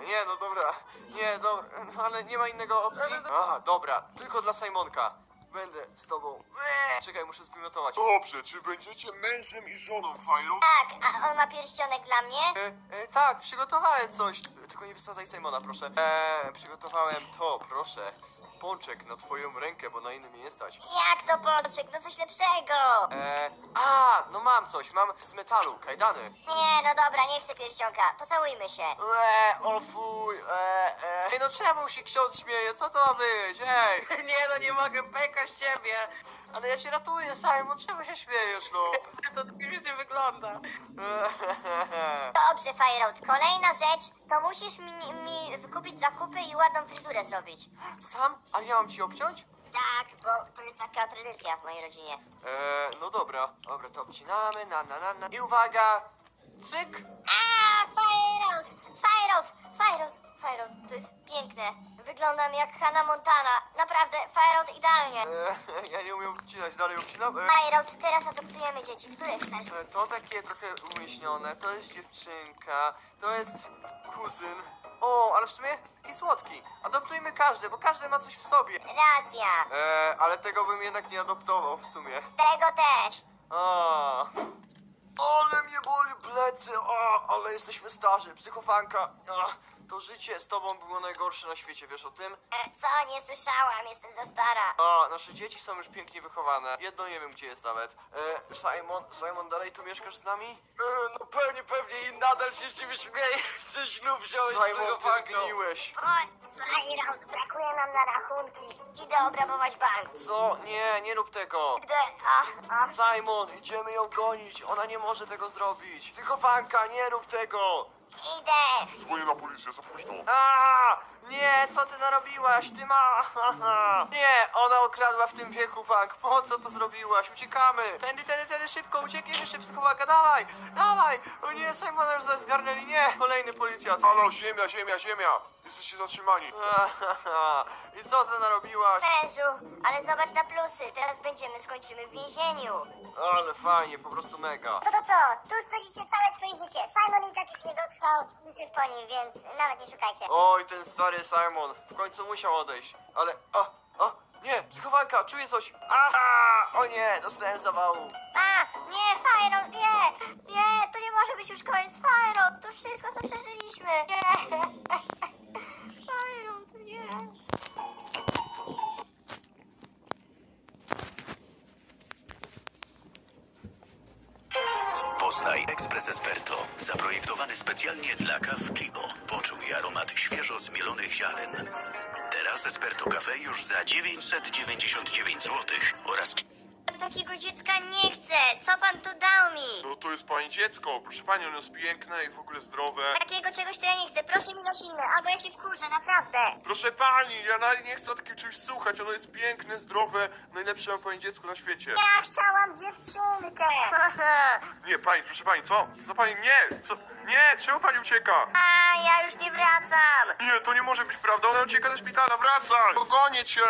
Nie, no dobra, nie, dobra, no ale nie ma innego opcji. Aha, dobra, tylko dla Simonka. Będę z tobą. Eee, Czekaj, muszę zwymiotować. Dobrze, czy będziecie mężem i żoną, Fajrut? Tak, a on ma pierścionek dla mnie? E, e, tak, przygotowałem coś. Tylko nie wysadzaj Simona, proszę. E, przygotowałem to, proszę. Pączek na twoją rękę, bo na innym nie stać. Jak to pączek? No coś lepszego. E, a, no mam coś, mam z metalu, kajdany. Nie, no dobra, nie chcę pierścionka. Pocałujmy się. Eee, o fuj, eee, eee. Ej, no czemu się ksiądz śmieje? Co to ma być? Ej! Nie no, nie mogę, beka z ciebie. Ale ja cię ratuję, Simon, czemu się śmiejesz, no? To tak śmiesznie wygląda. Dobrze, Fireout. Kolejna rzecz, to musisz mi, mi wykupić zakupy i ładną fryzurę zrobić. Sam? A ja mam ci obciąć? Tak, bo to jest taka tradycja w mojej rodzinie. Eee, no dobra. Dobra, to obcinamy, na, na, na, na. I uwaga! Cyk! A, Fireout! Fireout! Fireout! Fireout, to jest piękne. Wyglądam jak Hannah Montana. Naprawdę, Fireout idealnie. Eee, ja nie umiem obcinać, dalej obcinam. Eee, Fireout, teraz adoptujemy dzieci. Które chcesz? e, to takie trochę umieśnione, to jest dziewczynka, to jest kuzyn. O, ale w sumie i słodki. Adoptujmy każdy, bo każdy ma coś w sobie. Racja. Eee, ale tego bym jednak nie adoptował w sumie. Tego też. A. Ale mnie boli plecy, a, ale jesteśmy starzy, psychofanka. A, to życie z tobą było najgorsze na świecie, wiesz o tym? E, Co? Nie słyszałam, jestem za stara. A, nasze dzieci są już pięknie wychowane. Jedno nie wiem, gdzie jest nawet. E, Simon, Simon, dalej tu mieszkasz z nami? E, No pewnie, pewnie i nadal się z ciebie śmieję, że ślub wziąłeś z Simon, ty zgniłeś. O, brakuje nam na rachunki. Idę obrabować bank. Co? Nie, nie rób tego. Idę, a, a. Simon, idziemy ją gonić. Ona nie może tego zrobić. Psychofanka, nie rób tego. Idę. Dzwonię na policję, za późno. A, nie, co ty narobiłaś? Ty ma... Nie, ona okradła w tym wieku bank. Po co to zrobiłaś? Uciekamy. Tędy, tędy, tędy, szybko, uciekniesz jeszcze psychowaga, dawaj, dawaj. O nie, Simona już zgarnęli, nie. Kolejny policjant. Halo, ziemia, ziemia, ziemia. Jesteście zatrzymani. I co ty narobiłaś? Mężu, ale zobacz na plusy. Teraz będziemy, skończymy w więzieniu. Ale fajnie, po prostu mega. No to co? Tu spędzicie całe swoje życie. Simon i tak już nie dotrwał, już jest po nim, więc nawet nie szukajcie. Oj, ten stary Simon. W końcu musiał odejść. Ale, o, o, nie, psychowanka, czuję coś. Aha, o nie, dostałem zawału. A, nie, Fireout, nie! Nie, to nie może być już koniec. Fireout, to wszystko, co przeżyliśmy. Nie. Poznaj Ekspres Esperto. Zaprojektowany specjalnie dla kaw Chibo. Poczuj aromat świeżo zmielonych ziaren. Teraz Esperto Cafe już za 999 zł oraz Takiego dziecka nie chcę. Co pan tu dał mi? No to jest pani dziecko. Proszę pani, ono jest piękne i w ogóle zdrowe. Takiego czegoś to ja nie chcę. Proszę mi dać inne, albo ja się wkurzę, naprawdę. Proszę pani, ja nawet nie chcę o takim czymś słuchać. Ono jest piękne, zdrowe, najlepsze mam pani dziecko na świecie. Ja chciałam dziewczynkę. Nie, pani, proszę pani, co? Co pani? Nie! Co? Nie! Czemu pani ucieka? A, ja już nie wracam. Nie, to nie może być prawda, ona ucieka ze szpitala, wracaj! Pogonię cię!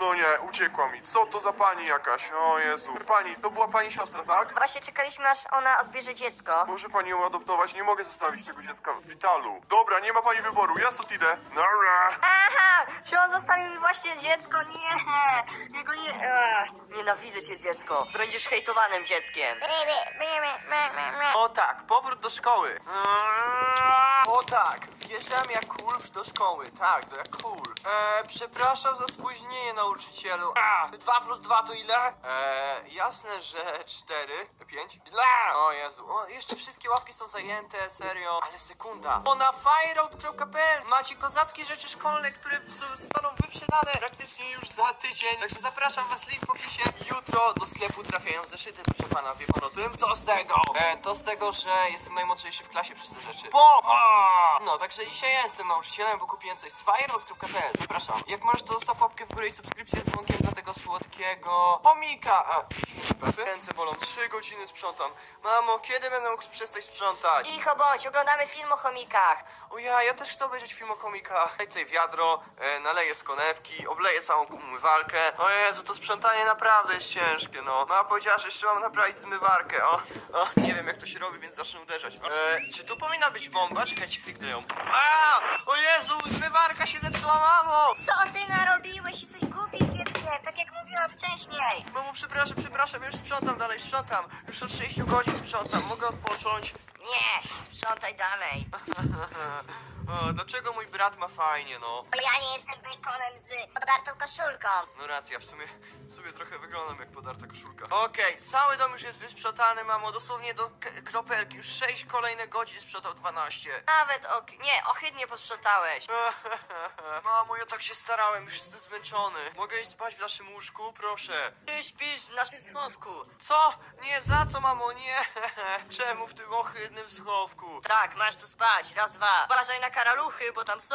No nie, uciekła mi. Co to za pani jakaś? O Jezu. Jezu, pani, to była pani siostra, tak? Właśnie czekaliśmy, aż ona odbierze dziecko. Może pani ją adoptować? Nie mogę zostawić tego dziecka w szpitalu. Dobra, nie ma pani wyboru, ja stąd idę. Nara! Aha! Czy on zostawił mi właśnie dziecko? Nie! Jego nie... Ach, nienawidzę cię, dziecko. Będziesz hejtowanym dzieckiem. O tak, powrót do szkoły. O tak, wjeżdżamy jak Kulf do szkoły. Tak, to jak Kul. E, przepraszam za spóźnienie, nauczycielu. A, 2 plus 2 to ile? E, jasne, że 4. 5? Źle! O Jezu, o, jeszcze wszystkie ławki są zajęte, serio. Ale sekunda. O, na fireout.pl macie kozackie rzeczy szkolne, które zostaną wyprzedane praktycznie już za tydzień. Także zapraszam was, link w opisie. Jutro do sklepu trafiają zeszyty, proszę pana, wie pan o tym? Co z tego? E, to z tego, że jestem najmocniejszy w klasie przez te rzeczy. Bo! A! No, także dzisiaj jestem nauczycielem, bo kupiłem coś z fireout.pl. Zapraszam. Jak możesz, to zostaw łapkę w górę i subskrypcję z dzwonkiem dla tego słodkiego chomika. A, Pepy. Ręce bolą, trzy godziny sprzątam. Mamo, kiedy będę mógł przestać sprzątać? Cicho bądź, oglądamy film o chomikach. O ja, ja też chcę obejrzeć film o komikach. Daj tutaj wiadro, e, naleję z konewki, obleję całą umywalkę. O Jezu, to sprzątanie naprawdę jest ciężkie, no. Mama powiedziała, że jeszcze mam naprawić zmywarkę, o. o nie wiem jak to się robi, więc zacznę uderzać. E, czy tu powinna być bomba? Czekajcie, kliknę ją. A! O Jezu, zmywarka się zepsuła, mamo! Co ty narobiłeś? Jesteś głupim dzieckiem, tak jak mówiłam wcześniej. Mamo, przepraszam, przepraszam, już sprzątam dalej, sprzątam. Już od 6 godzin sprzątam, mogę odpocząć. Nie, sprzątaj dalej. o, dlaczego mój brat ma fajnie, no? Bo ja nie jestem bekonem z podartą koszulką. No racja, w sumie, w sumie trochę wyglądam jak podarta koszulka. Okej, cały dom już jest wysprzątany, mamo, dosłownie do k- kropelki. Już 6 kolejne godzin sprzątał 12. Nawet ok... Nie, ohydnie posprzątałeś. Mamo, ja tak się starałem, już jestem zmęczony. Mogę iść spać w naszym łóżku? Proszę. Ty śpisz w naszym schowku. Co? Nie, za co, mamo? Nie. Czemu w tym ohydnym schowku? Tak, masz tu spać, raz, dwa. Uważaj na karaluchy, bo tam są.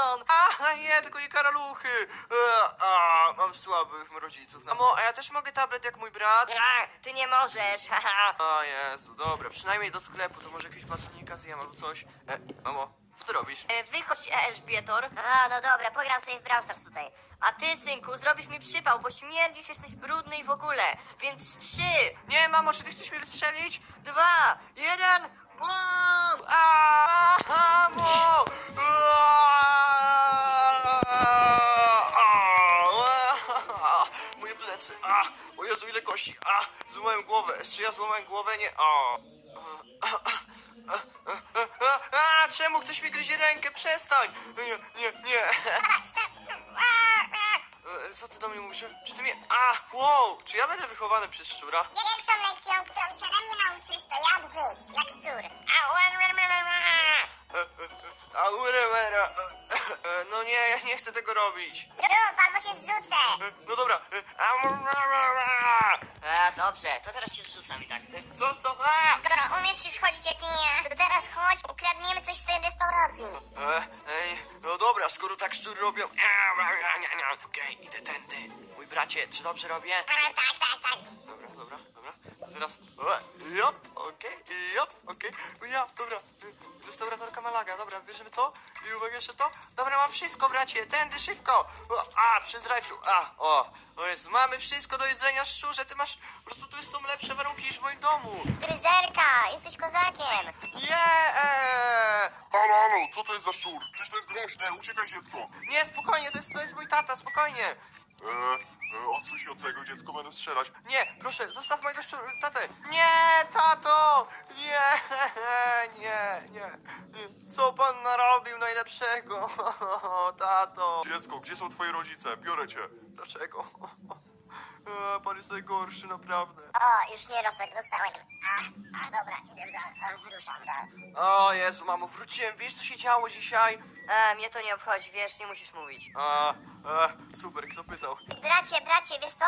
A, nie, tylko nie karaluchy. E, A, mam słabych rodziców. Mamo, a ja też mogę tablet jak mój brat? A, ty nie możesz, haha. A Jezu, dobra, przynajmniej do sklepu, to może jakieś batonika zjem albo coś. E, mamo, co ty robisz? E, Wychodź, Elżbietor. A, no dobra, pogram sobie w Brawl Stars tutaj. A ty, synku, zrobisz mi przypał, bo śmierdzisz, jesteś brudny i w ogóle. Więc trzy, Nie, mamo, czy ty chcesz mnie wystrzelić? dwa, jeden, A, moje plecy, a, o Jezu, ile kości, a, złamałem głowę, czy ja złamałem głowę, nie, a. A, czemu ktoś mi gryzie rękę? Przestań! Nie, nie, nie. E, Co ty do mnie mówisz? Czy ty mnie... A, wow! Czy ja będę wychowany przez szczura? Pierwszą lekcją, którą się na mnie nauczysz, to jak wyć, jak szczur. E, e, e, A, e, e, No nie, ja nie chcę tego robić. Rób, albo cię zrzucę. E, No dobra. e, a. A, dobrze, to teraz cię zrzucam i tak. Co, co? A! Dobra, umiesz już chodzić jak nie? To teraz chodź, ukradniemy coś z tej restauracji. E, ej, no dobra, skoro tak szczury robią... e, Okej, idę tędy. Mój bracie, czy dobrze robię? A, tak, tak, tak. Dobra, dobra, dobra. To teraz... e, Jop, okej, jop, okej. Ja, dobra. e, Restauratorka Malaga, dobra, bierzemy to. I uwaga, jeszcze to. Dobra, mam wszystko, bracie, tędy, szybko. A, przez drive A, o, o jest, mamy wszystko do jedzenia, szczurze, ty masz... Po prostu tu są lepsze warunki niż w moim domu. Fryzerka, jesteś kozakiem. Yeah! Halo, halo, co to jest za? Przecież to jest groźne, uciekaj dziecko. Nie, spokojnie, to jest, to jest mój tata, spokojnie. E, e, odsuń się od tego, dziecko, będę strzelać. Nie, proszę, zostaw mojego szczur... tatę. Nie, tato! Nie, nie, nie. Co pan narobił najlepszego? Tato. Dziecko, gdzie są twoi rodzice? Biorę cię. Dlaczego? E, Pan jest najgorszy, naprawdę. O, już nie roztek dostałem. A, a dobra, idę dalej, wyruszam dalej. O Jezu, mamo, wróciłem. Wiesz, co się działo dzisiaj? E, mnie to nie obchodzi, wiesz, nie musisz mówić. A, e, super, kto pytał? Bracie, bracie, wiesz co?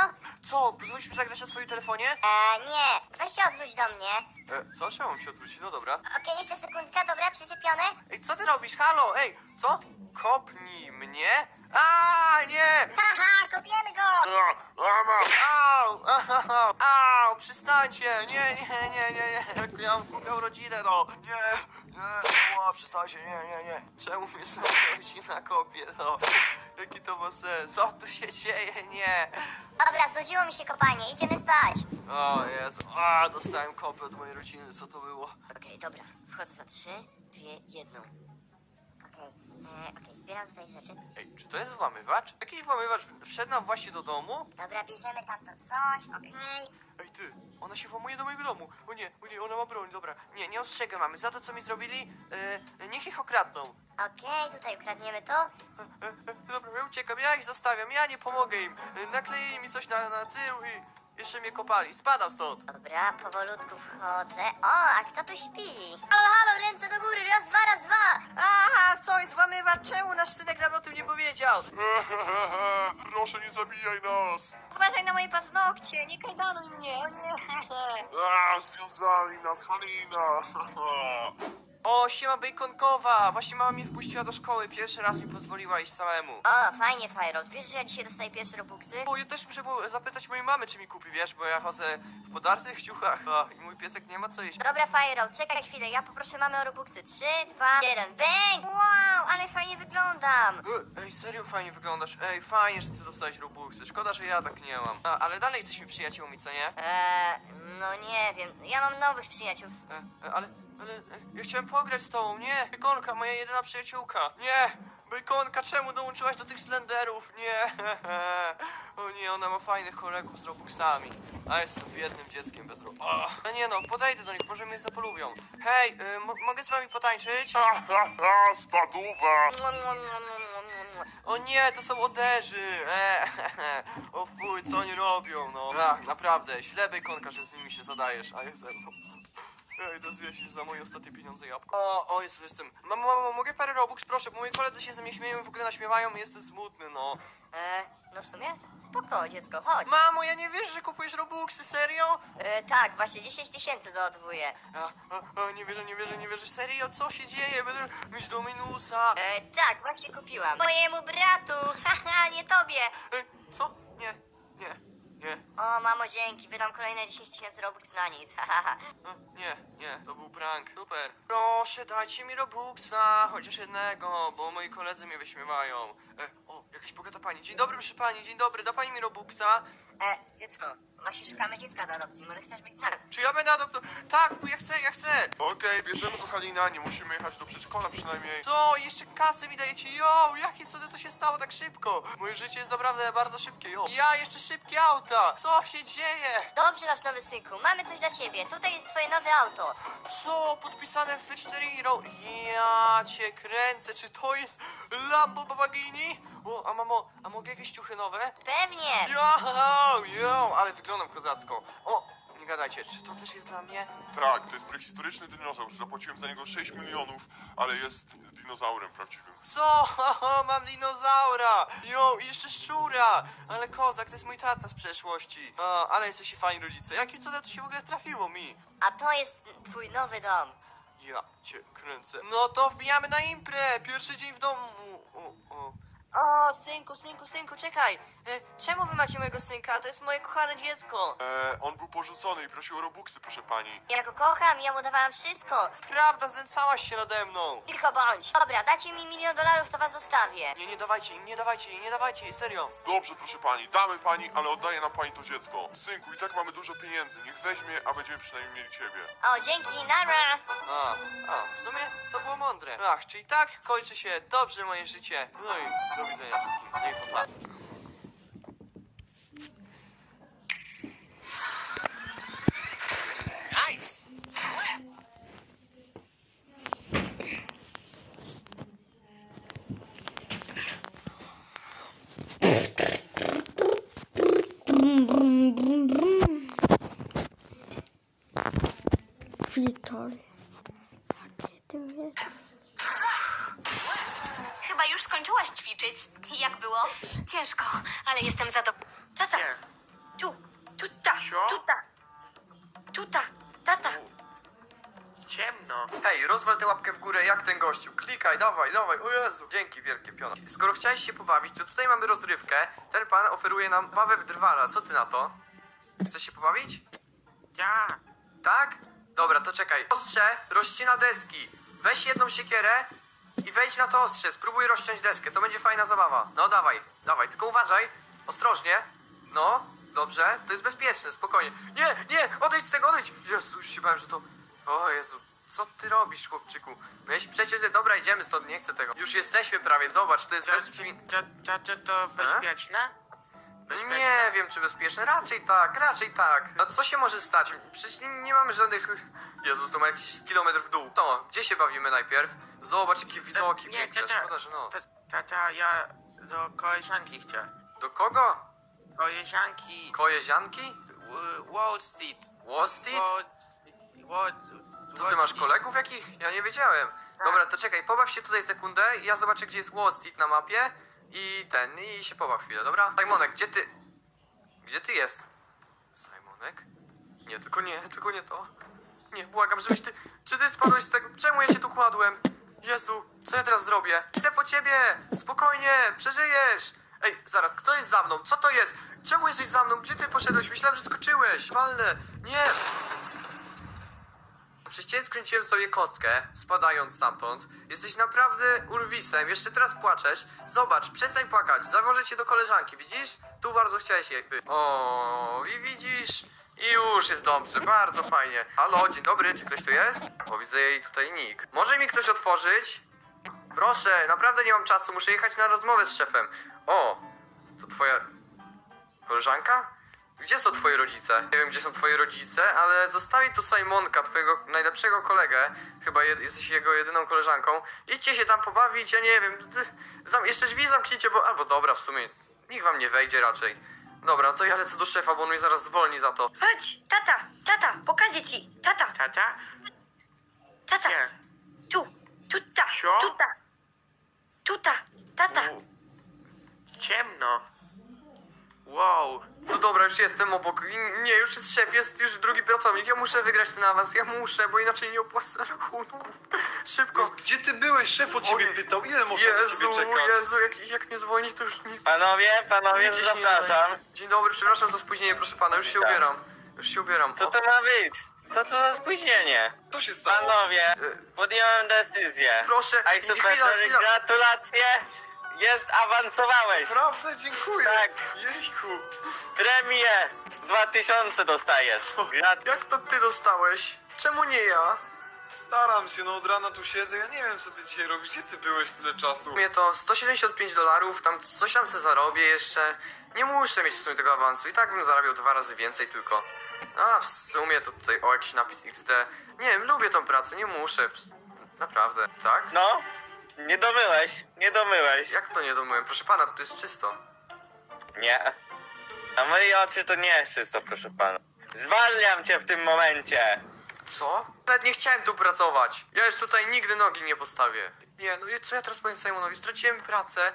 Co, pozwolisz mi zagrać na swoim telefonie? E, nie, weź się odwróć do mnie. E, co, mam się odwrócić? No dobra. Okej, jeszcze sekundka, dobra, przyczepione? Ej, co ty robisz? Halo, ej, co? Kopnij mnie? A nie! Haha, kopiemy go! Au! Au! Au! Przestańcie! Nie, nie, nie, nie, nie! Jak ja mam rodzinę, no! Nie! Nie! O, przestańcie, nie, nie, nie! Czemu mnie sama rodzina kopie, no? Jaki to ma sens? Co tu się dzieje? Nie! Dobra, znudziło mi się kopanie, idziemy spać. O Jezu, a dostałem kopę od mojej rodziny, co to było? Okej, dobra. Wchodzę za trzy, dwie, jedną. Okej, e, okej, zbieram tutaj rzeczy. Ej, czy to jest włamywacz? Jakiś włamywacz wszedł nam właśnie do domu? Dobra, bierzemy tam to coś, okej. Ej ty, ona się włamuje do mojego domu. O nie, o nie, ona ma broń, dobra. Nie, nie ostrzegę mamy. Za to, co mi zrobili, e, niech ich okradną. Okej, tutaj ukradniemy to. E, e, e, dobra, ja uciekam, ja ich zostawiam, ja nie pomogę im. E, nakleili mi coś na, na tył i jeszcze mnie kopali. Spadam stąd. Dobra, powolutku wchodzę. O, a kto tu śpi? Halo, halo, ręce do góry, raz, dwa, raz, dwa. Aha, co jest włamywacz? Czemu nasz synek nam o tym nie powiedział? Proszę, nie zabijaj nas! Uważaj na moje paznokcie, nie kajdanuj mnie, o nie. A, związali nas, Halina! O, siema bejkonkowa! Właśnie mama mnie wpuściła do szkoły. Pierwszy raz mi pozwoliła iść samemu. O, fajnie, Fajrod. Wiesz, że ja dzisiaj dostaję pierwsze robuxy? O, ja też muszę było zapytać mojej mamy, czy mi kupi, wiesz, bo ja chodzę w podartych ciuchach a, i mój piesek nie ma co jeść. Dobra, Fajrod, czekaj chwilę, ja poproszę mamy o robuxy. Trzy, dwa, jeden, bang! Wow, ale fajnie wyglądam. E, Ej, serio fajnie wyglądasz. Ej, fajnie, że ty dostałeś robuxy. Szkoda, że ja tak nie mam. A, ale dalej jesteśmy przyjaciółmi, co nie? Eee, no nie wiem, ja mam nowych przyjaciół. E, e, ale, ale, e, ja chciałem pograć z tobą, nie? Bejkonka, moja jedyna przyjaciółka. Nie! Bejkonka, czemu dołączyłaś do tych Slenderów? Nie! O nie, ona ma fajnych kolegów z Robuxami. A jestem biednym dzieckiem bez Robux. No nie no, podejdę do nich, może mnie zapolubią. Hej, y, mo- mogę z wami potańczyć? Ha, ha, ha, spaduwa! O nie, to są oderzy! E, o fuj, co oni robią, no? Ach, naprawdę, źle bejkonka, że z nimi się zadajesz, a ja ze mną. Ej, to zjeść za moje ostatnie pieniądze jabłko. O, o Jezu, jestem... Mamo, mamo, mogę parę robux, proszę, bo moi koledzy się ze mnie śmieją w ogóle naśmiewają i jestem smutny, no. Eee, no w sumie? Spoko, dziecko, chodź. Mamo, ja nie wierzę, że kupujesz robuxy, serio? Eee, tak, właśnie 10 tysięcy doodwuję. A, a, a, nie wierzę, nie wierzę, nie wierzę, serio, co się dzieje? Będę mieć do minusa. Eee, tak, właśnie kupiłam. Mojemu bratu, haha, nie tobie. E, co? Nie, nie, nie. O, mamo, dzięki, wydam kolejne 10 tysięcy robux na nic, haha. E, Nie, nie, to był prank. Super. Proszę, dajcie mi Robuxa, chociaż jednego, bo moi koledzy mnie wyśmiewają. E, o, jakaś bogata pani. Dzień dobry, proszę pani, dzień dobry, da pani mi Robuxa? E, dziecko, właśnie szukamy dziecka do adopcji, może chcesz być nami? Czy ja będę adoptowany? Tak, bo ja chcę, ja chcę. Okej, bierzemy do Halina, nie musimy jechać do przedszkola przynajmniej. Co, jeszcze kasę mi dajecie? Jo, jakie cudem to się stało tak szybko? Moje życie jest naprawdę bardzo szybkie, jo. Ja jeszcze szybkie auta. Co się dzieje? Dobrze, nasz nowy synku, mamy coś dla ciebie, tutaj jest twoje nowe auto. Co? Podpisane w 4 Hero? Ja cię kręcę, czy to jest Lambo Babagini? O, a mamo, a mogę jakieś ciuchy nowe? Pewnie. Jo, jo, ale wyglądam kozacko. O, nie gadajcie, czy to też jest dla mnie? Tak, to jest prehistoryczny dinozaur. Zapłaciłem za niego 6 milionów, ale jest dinozaurem prawdziwym. Co? Mam dinozaura! Jo, i jeszcze szczura! Ale kozak, to jest mój tata z przeszłości. O, ale jesteście fajni rodzice. Jakim cudem to się w ogóle trafiło mi? A to jest twój nowy dom. Ja cię kręcę. No to wbijamy na imprę! Pierwszy dzień w domu. O, o. O, synku, synku, synku, czekaj! E, czemu wy macie mojego synka? To jest moje kochane dziecko! E, on był porzucony i prosił o robuxy, proszę pani. Ja go kocham i ja mu dawałam wszystko. Prawda, znęcałaś się nade mną! Cicho bądź. Dobra, dacie mi milion dolarów, to was zostawię. Nie, nie dawajcie im, nie dawajcie jej, nie dawajcie jej, serio! Dobrze, proszę pani, damy pani, ale oddaję nam pani to dziecko. Synku, i tak mamy dużo pieniędzy, niech weźmie, a będziemy przynajmniej mieli ciebie. O, dzięki, nara. A, a, w sumie to było mądre. Ach, czyli tak kończy się dobrze moje życie. No i do widzenia wszystkim. No i pa, pa. Witor. Gdzie ty jest? Chyba już skończyłaś ćwiczyć. Jak było? Ciężko, ale jestem za to. Tata, tu, tuta, Co? tuta, tuta, tata. Ciemno. Hej, rozwal tę łapkę w górę jak ten gościu. Klikaj, dawaj, dawaj. O Jezu, dzięki wielkie piona. Skoro chciałeś się pobawić, to tutaj mamy rozrywkę. Ten pan oferuje nam bawę w drwala. Co ty na to? Chcesz się pobawić? Tak. Tak? Dobra, to czekaj. Ostrze rozcina deski. Weź jedną siekierę i wejdź na to ostrze. Spróbuj rozciąć deskę. To będzie fajna zabawa. No dawaj, dawaj. Tylko uważaj. Ostrożnie. No, dobrze. To jest bezpieczne, spokojnie. Nie, nie, odejdź z tego, odejdź. Jezu, już się bałem, że to... O Jezu, co ty robisz, chłopczyku? Miałeś przecież... Dobra, idziemy stąd, nie chcę tego. Już jesteśmy prawie, zobacz, to jest To, bezpiecznie. to, to, to, to bezpieczne? Bezpieczne? Nie wiem, czy bezpieczne. Raczej tak, raczej tak. A co się może stać? Przecież nie, nie mamy żadnych... Jezu, to ma jakiś kilometr w dół. To, gdzie się bawimy najpierw? Zobacz, jakie widoki nie, piękne. tata, Szkoda, że noc. Tata, ja do koleżanki chcę. Do kogo? Koleżanki Kojezianki? w- Wall Street. Wall Street? Wall, Co, ty masz kolegów jakich? Ja nie wiedziałem. Dobra, to czekaj, pobaw się tutaj sekundę i ja zobaczę, gdzie jest Wall Street na mapie i ten, i się pobaw chwilę, dobra? Simonek, gdzie ty... Gdzie ty jest? Simonek? Nie, tylko nie, tylko nie to. Nie, błagam, żebyś ty... Czy ty spadłeś z tego? Czemu ja się tu kładłem? Jezu, co ja teraz zrobię? Chcę po ciebie! Spokojnie, przeżyjesz! Ej, zaraz, kto jest za mną? Co to jest? Czemu jesteś za mną? Gdzie ty poszedłeś? Myślałem, że skoczyłeś! Walne! Nie! Przez ciebie skręciłem sobie kostkę, spadając stamtąd. Jesteś naprawdę urwisem, jeszcze teraz płaczesz. Zobacz, przestań płakać, zawożę cię do koleżanki, widzisz? Tu bardzo chciałeś jakby. O, i widzisz? I już jest dobrze, bardzo fajnie. Halo, dzień dobry, czy ktoś tu jest? O, widzę jej tutaj nick. Może mi ktoś otworzyć? Proszę, naprawdę nie mam czasu, muszę jechać na rozmowę z szefem. O, to twoja koleżanka? Gdzie są twoi rodzice? Nie wiem, gdzie są twoi rodzice, ale zostawi tu Simonka, twojego najlepszego kolegę. Chyba jed jesteś jego jedyną koleżanką. Idźcie się tam pobawić, ja nie wiem. Zam jeszcze drzwi zamknijcie, bo... Albo dobra, w sumie nikt wam nie wejdzie raczej. Dobra, to ja lecę do szefa, bo on mnie zaraz zwolni za to. Chodź, tata, tata, pokażę ci. Tata, Tata? tata. Gdzie? Tu, tuta, Co? tuta. Tuta, tata. U, Ciemno. Wow. No dobra, już jestem obok. Nie, już jest szef, jest już drugi pracownik. Ja muszę wygrać ten awans, ja muszę, bo inaczej nie opłacę rachunków. Szybko. Gdzie ty byłeś? Szef o ciebie Ojej. pytał, ile można na Jezu, ciebie czekać? Jezu, jak, jak nie zwolnić, to już nic. Panowie, panowie, Nigdzie się nie zapraszam. nadaje. Dzień dobry, przepraszam za spóźnienie, proszę pana, już się Tak. ubieram. Już się ubieram. Co O, to ma być? Co to za spóźnienie? Co się stało? Panowie, podjąłem decyzję. Proszę, Aj chwila, chwila. gratulacje! Jest, awansowałeś! Naprawdę? Dziękuję. Tak. Jejku. Premię 2000 dostajesz. Grat Jak to ty dostałeś? Czemu nie ja? Staram się, no od rana tu siedzę, ja nie wiem co ty dzisiaj robisz, gdzie ty byłeś tyle czasu? Mnie to 175 dolarów, tam coś tam se zarobię jeszcze. Nie muszę mieć w sumie tego awansu i tak bym zarabiał dwa razy więcej tylko. A w sumie to tutaj o jakiś napis XD. Nie wiem, lubię tą pracę, nie muszę. Naprawdę, tak? No, nie domyłeś, nie domyłeś. Jak to nie domyłem? Proszę pana, to jest czysto. Nie. Na moje oczy to nie jest czysto, proszę pana. Zwalniam cię w tym momencie. Co? Nawet nie chciałem tu pracować. Ja już tutaj nigdy nogi nie postawię. Nie, no i co ja teraz powiem Simonowi? Straciłem pracę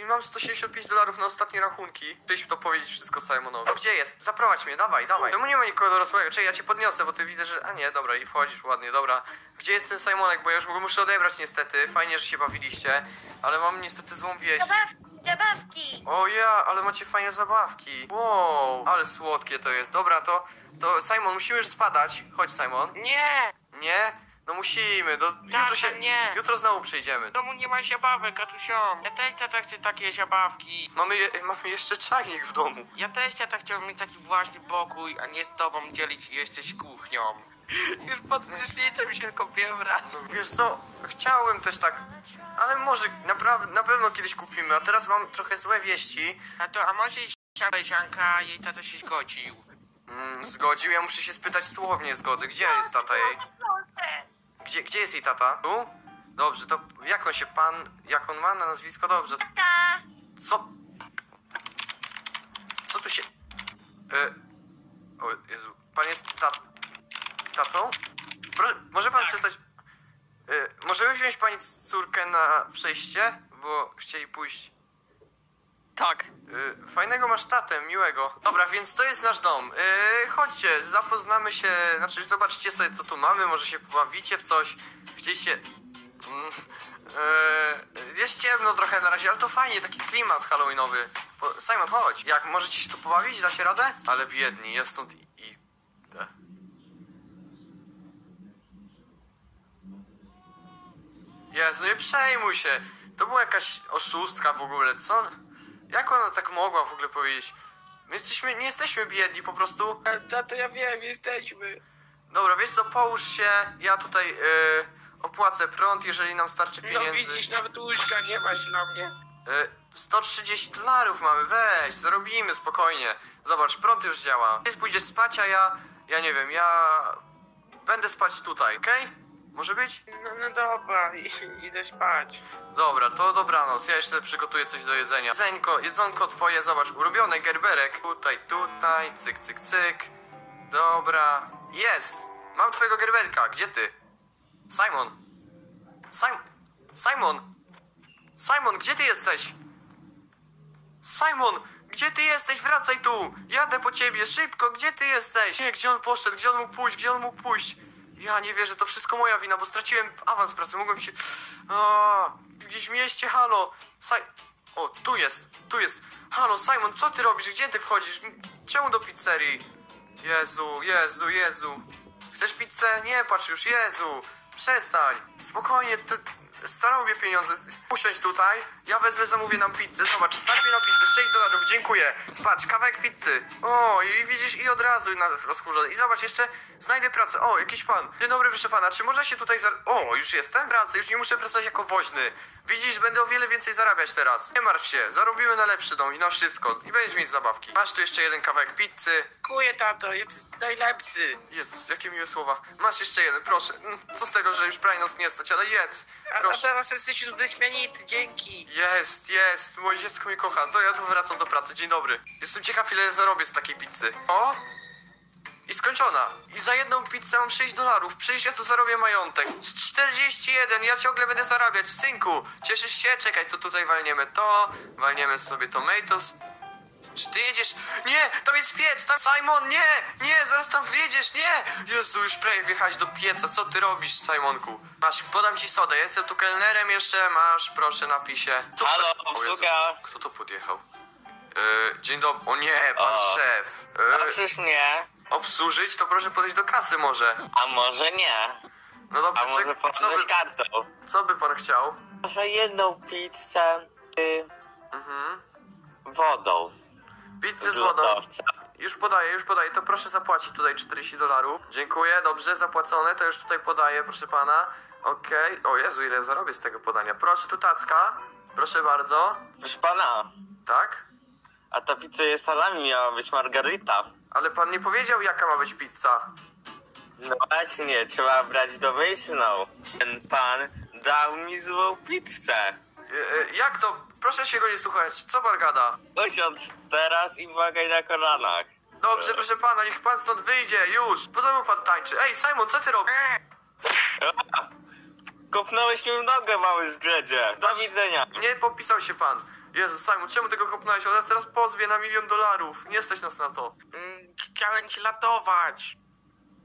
i mam 175 dolarów na ostatnie rachunki. Chcieliśmy to powiedzieć wszystko Simonowi. No gdzie jest? Zaprowadź mnie, dawaj, dawaj. Czemu nie ma nikogo dorosłego? Czekaj, ja cię podniosę, bo ty widzę, że... A nie, dobra, i wchodzisz ładnie, dobra. Gdzie jest ten Simonek? Bo ja już go muszę odebrać niestety. Fajnie, że się bawiliście, ale mam niestety złą wieść. Zabawki, zabawki. O ja, ale macie fajne zabawki. Wow, ale słodkie to jest. Dobra, to, to Simon, musimy już spadać. Chodź, Simon. Nie! Nie? No musimy, do, jutro Tata, się, nie. jutro znowu przejdziemy. W domu nie ma zabawek, katusiom. Ja też tata chcę takie zabawki. Mamy, je, mamy jeszcze czajnik w domu. Ja też tata chciałbym mieć taki własny pokój, a nie z tobą dzielić jeszcze z kuchnią. Już pod prysznicem się kąpiłem raz. No, wiesz co, chciałem też tak, ale może naprawdę, na pewno kiedyś kupimy, a teraz mam trochę złe wieści. A to, a może koleżanka, jej tata się zgodził. Mm, zgodził, ja muszę się spytać słownie zgody. Gdzie jest tata jej? Gdzie, gdzie jest jej tata? Tu? Dobrze, to jak on się pan, jak on ma na nazwisko? Dobrze, to Tata. Co? Co tu się... E... O Jezu, pan jest ta... tatą? Proszę, może pan przestać... E, możemy wziąć pani córkę na przejście? Bo chcieli pójść... Tak. Y, fajnego masz tatę, miłego. Dobra, więc to jest nasz dom. Y, chodźcie, zapoznamy się, znaczy zobaczcie sobie co tu mamy, może się pobawicie w coś. Chcieliście... Mm, y, jest ciemno trochę na razie, ale to fajnie, taki klimat halloweenowy. Po, Simon, chodź. Jak, możecie się tu pobawić? Da się radę? Ale biedni, jest stąd i... i... e. Jezu, nie przejmuj się. To była jakaś oszustka w ogóle, co? Jak ona tak mogła w ogóle powiedzieć? My jesteśmy, nie jesteśmy biedni, po prostu. Tato, ja wiem, jesteśmy. Dobra, wiesz co, połóż się, ja tutaj yy, opłacę prąd, jeżeli nam starczy No pieniędzy. widzisz, nawet łóżka nie masz dla mnie. Yy, 130 dolarów mamy, weź, zarobimy spokojnie. Zobacz, prąd już działa. Ty pójdziesz spać, a ja, ja nie wiem, ja będę spać tutaj, okej? Może być? No, no dobra, idę spać. Dobra, to dobranoc. Ja jeszcze przygotuję coś do jedzenia. Jedzenko, jedzonko twoje, zobacz, ulubione gerberek. Tutaj, tutaj, cyk, cyk, cyk. Dobra. Jest! Mam twojego gerberka. Gdzie ty? Simon. Simon. Simon. Simon, gdzie ty jesteś? Simon, gdzie ty jesteś? Wracaj tu! Jadę po ciebie, szybko, gdzie ty jesteś? Nie, gdzie on poszedł? Gdzie on mógł pójść? Gdzie on mógł pójść? Ja nie wierzę, to wszystko moja wina, bo straciłem awans pracy, mogłem się... A, gdzieś w mieście, halo! Saj... O, tu jest, tu jest. Halo, Simon, co ty robisz? Gdzie ty wchodzisz? Czemu do pizzerii? Jezu, Jezu, Jezu. Chcesz pizzę? Nie patrz już, Jezu. Przestań. Spokojnie, to... Starobię pieniądze. Usiądź tutaj, ja wezmę, zamówię nam pizzę. Zobacz, stać mi na pizzę, 6 dolarów, dziękuję. Patrz, kawałek pizzy. O, i widzisz, i od razu na rozkurzony. I zobacz, jeszcze znajdę pracę. O, jakiś pan. Dzień dobry, proszę pana, czy można się tutaj zar... O, już jestem? Pracę, już nie muszę pracować jako woźny. Widzisz, będę o wiele więcej zarabiać teraz. Nie martw się, zarobimy na lepszy dom i na wszystko. I będziesz mieć zabawki. Masz tu jeszcze jeden kawałek pizzy. Dziękuję, tato, jest najlepszy. Jezus, jakie miłe słowa. Masz jeszcze jeden, proszę. Mm, Co z tego, że już prawie nas nie stać, ale jedz. A, a Proszę. teraz jesteś już wyśmienity, dzięki. Jest, jest, moje dziecko mnie kocha. No ja tu wracam do pracy, dzień dobry. Jestem ciekaw ile zarobię z takiej pizzy. O! I skończona. I za jedną pizzę mam 6 dolarów. Przecież ja tu zarobię majątek. Z 41, ja ciągle będę zarabiać. Synku, cieszysz się? Czekaj, to tutaj walniemy to. Walniemy sobie tomatoes. Czy ty jedziesz? Nie, tam jest piec, tam... Simon, nie, nie, zaraz tam wjedziesz, nie! Jezu, już prawie wjechałeś do pieca, co ty robisz, Simonku? Masz, podam ci sodę, jestem tu kelnerem jeszcze, masz, proszę. Super. Halo, obsługa. Kto to podjechał? E, dzień dobry, o nie, pan O. szef. A E, przecież nie. obsłużyć, to proszę podejść do kasy może. A może nie. No dobrze, A może czek- co, by, kartą. co by pan chciał? Może jedną pizzę y, Mhm. wodą. Pizzę z z wodą. lodowca. Już podaję, już podaję, to proszę zapłacić tutaj 40 dolarów. Dziękuję, dobrze, zapłacone, to już tutaj podaję, proszę pana. Okej, o Jezu, ile zarobię z tego podania. Proszę, tu tacka, proszę bardzo. Proszę pana, Tak? a ta pizza jest salami, miała być margarita. Ale pan nie powiedział, jaka ma być pizza. No właśnie, trzeba brać domyślną. Ten pan dał mi złą pizzę. E, e, jak to? Proszę się go nie słuchać, co pan gada? Usiądź teraz i błagaj na kolanach. Dobrze, proszę pana, niech pan stąd wyjdzie, już. Po co mu pan tańczy? Ej, Simon, co ty robisz? Kopnąłeś mi w nogę, mały zgredzie. Do widzenia. Nie popisał się pan. Jezu, Simon, czemu tego kopnąłeś? On nas teraz pozwie na milion dolarów. Nie stać nas na to. Mm, Chciałem ci latować.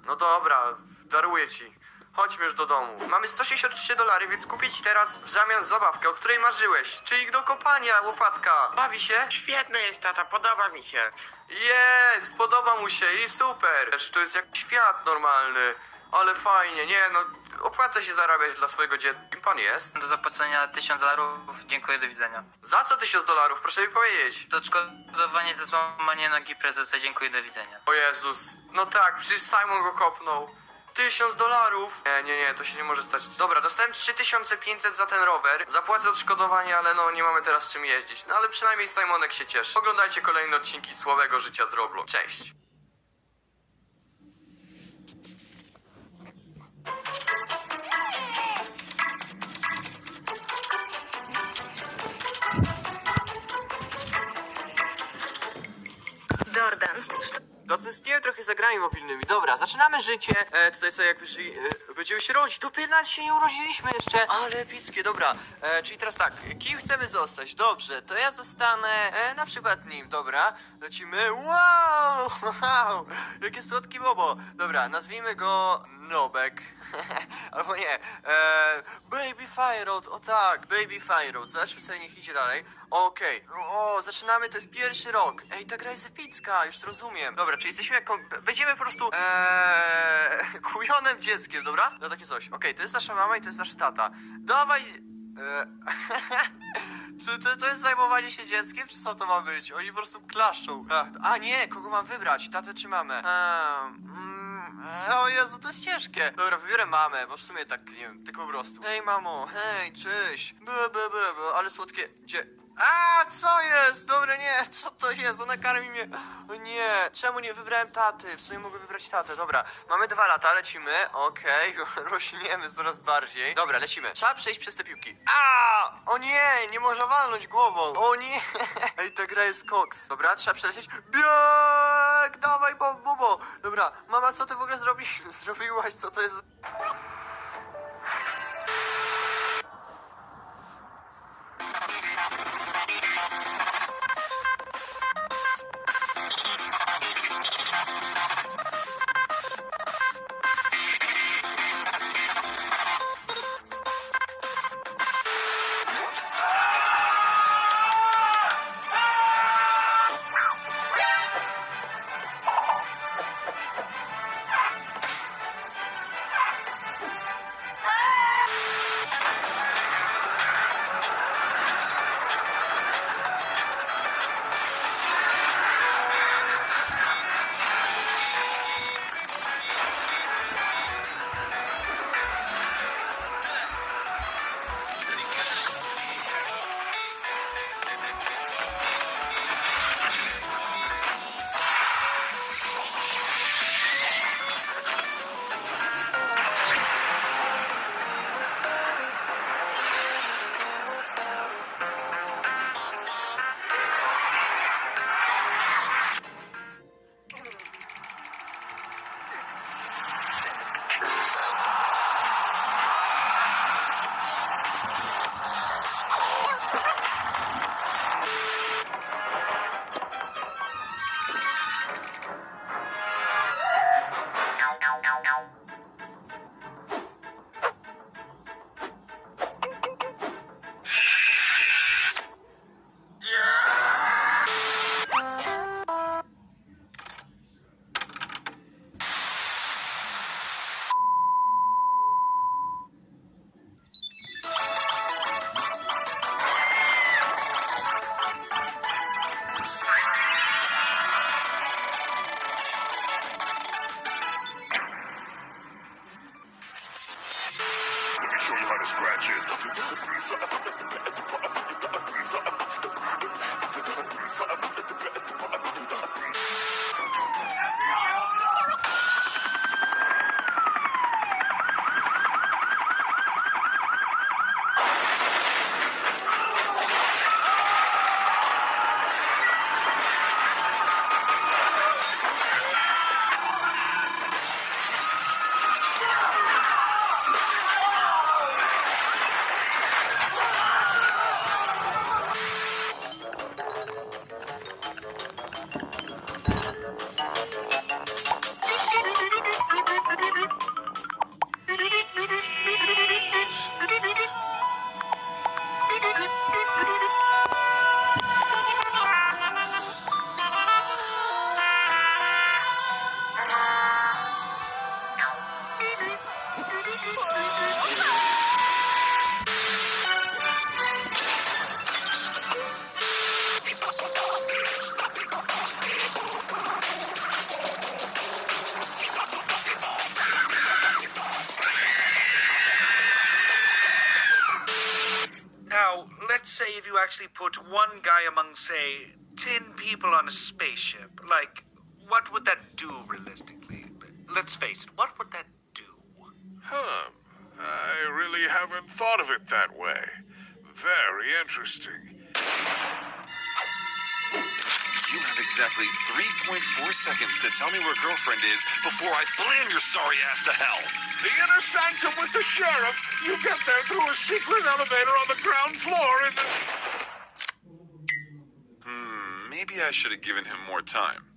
No dobra, daruję ci. Chodźmy już do domu. Mamy 163 dolary, więc kupię ci teraz w zamian zabawkę, o której marzyłeś. Czyli do kopania, łopatka. Bawi się? Świetny jest tata, podoba mi się. Jest, podoba mu się i super. Wiesz, To jest jak świat normalny. Ale fajnie, nie no, opłaca się zarabiać dla swojego dziecka. Kim pan jest? Do zapłacenia 1000 dolarów, dziękuję, do widzenia. Za co 1000 dolarów? Proszę mi powiedzieć. To odszkodowanie za złamanie nogi prezesa, dziękuję, do widzenia. O Jezus, no tak, przecież Simon go kopnął. Tysiąc dolarów? Nie, nie, nie, to się nie może stać. Dobra, dostałem 3500 za ten rower. Zapłacę odszkodowanie, ale no nie mamy teraz czym jeździć. No ale przynajmniej Simonek się cieszy. Oglądajcie kolejne odcinki Słowego Życia z Roblox. Cześć. Ty Utęskniłem trochę za grami mobilnymi. Dobra, zaczynamy życie. E, tutaj sobie jakby żyj, e, będziemy się rodzić. Do 15 się nie urodziliśmy jeszcze. Ale epickie, dobra. E, czyli teraz tak, kim chcemy zostać? Dobrze, to ja zostanę e, na przykład nim, dobra. Lecimy. Wow! wow jakie słodki bobo. Dobra, nazwijmy go Nobek. Albo nie. E, Baby Fire o tak, Baby Fire Road. Zobaczmy sobie, niech idzie dalej. Okej, o, zaczynamy, to jest pierwszy rok. Ej, ta gra jest epicka, już to rozumiem. Dobra, czyli jesteśmy jako, będziemy po prostu, eee, kujonem dzieckiem, dobra? No takie coś. Okej, to jest nasza mama i to jest nasz tata. Dawaj, e, czy to, to jest zajmowanie się dzieckiem, czy co to ma być? Oni po prostu klaszczą. A, a nie, kogo mam wybrać? Tatę czy mamę? Eee, mm, e, o Jezu, to jest ciężkie. Dobra, wybiorę mamę, bo w sumie tak, nie wiem, tylko po prostu. Hej mamo, hej, cześć. Bę, bę, bę, ale słodkie, gdzie... A, co jest? Dobra, nie, co to jest? Ona karmi mnie. O nie, czemu nie wybrałem taty? W sumie mogę wybrać tatę. Dobra, mamy dwa lata, lecimy. Okej, rośniemy coraz bardziej. Dobra, lecimy. Trzeba przejść przez te piłki. A! O nie, nie można walnąć głową. O nie! Ej, ta gra jest koks. Dobra, trzeba przelecieć. Bieg! Dawaj, bo, bubo! Dobra, mama, co ty w ogóle zrobi... zrobiłaś? Co to jest? One guy among, say, 10 people on a spaceship, like, what would that do realistically? Let's face it, what would that do? Huh. I really haven't thought of it that way. Very interesting. You have exactly 3.4 seconds to tell me where girlfriend is before I blam your sorry ass to hell. The inner sanctum with the sheriff. You get there through a secret elevator on the ground floor in the... Maybe I should have given him more time.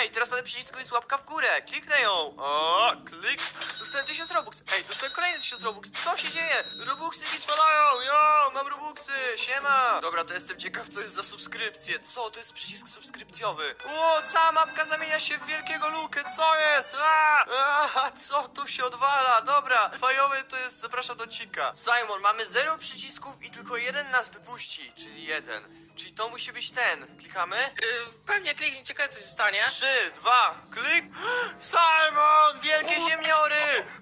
Ej, teraz na tym przycisku jest łapka w górę. Kliknę ją. O, klik. Dostałem 1000 Robux. Ej, dostałem kolejne 1000 Robux. Co się dzieje? Robuxy mi spadają. Jo, mam Robuxy. Siema. Dobra, to jestem ciekaw, co jest za subskrypcję. Co? To jest przycisk subskrypcjowy. O, cała mapka zamienia się w wielkiego lukę. Co jest? A, a, co tu się odwala? Dobra, fajowy to jest, zapraszam do cika. Simon, mamy zero przycisków i tylko jeden nas wypuści, czyli jeden. Czyli to musi być ten. Klikamy? Yy, pewnie kliknij, ciekawe co się stanie. Trzy, dwa, klik! Simon! Wielkie ziemniory!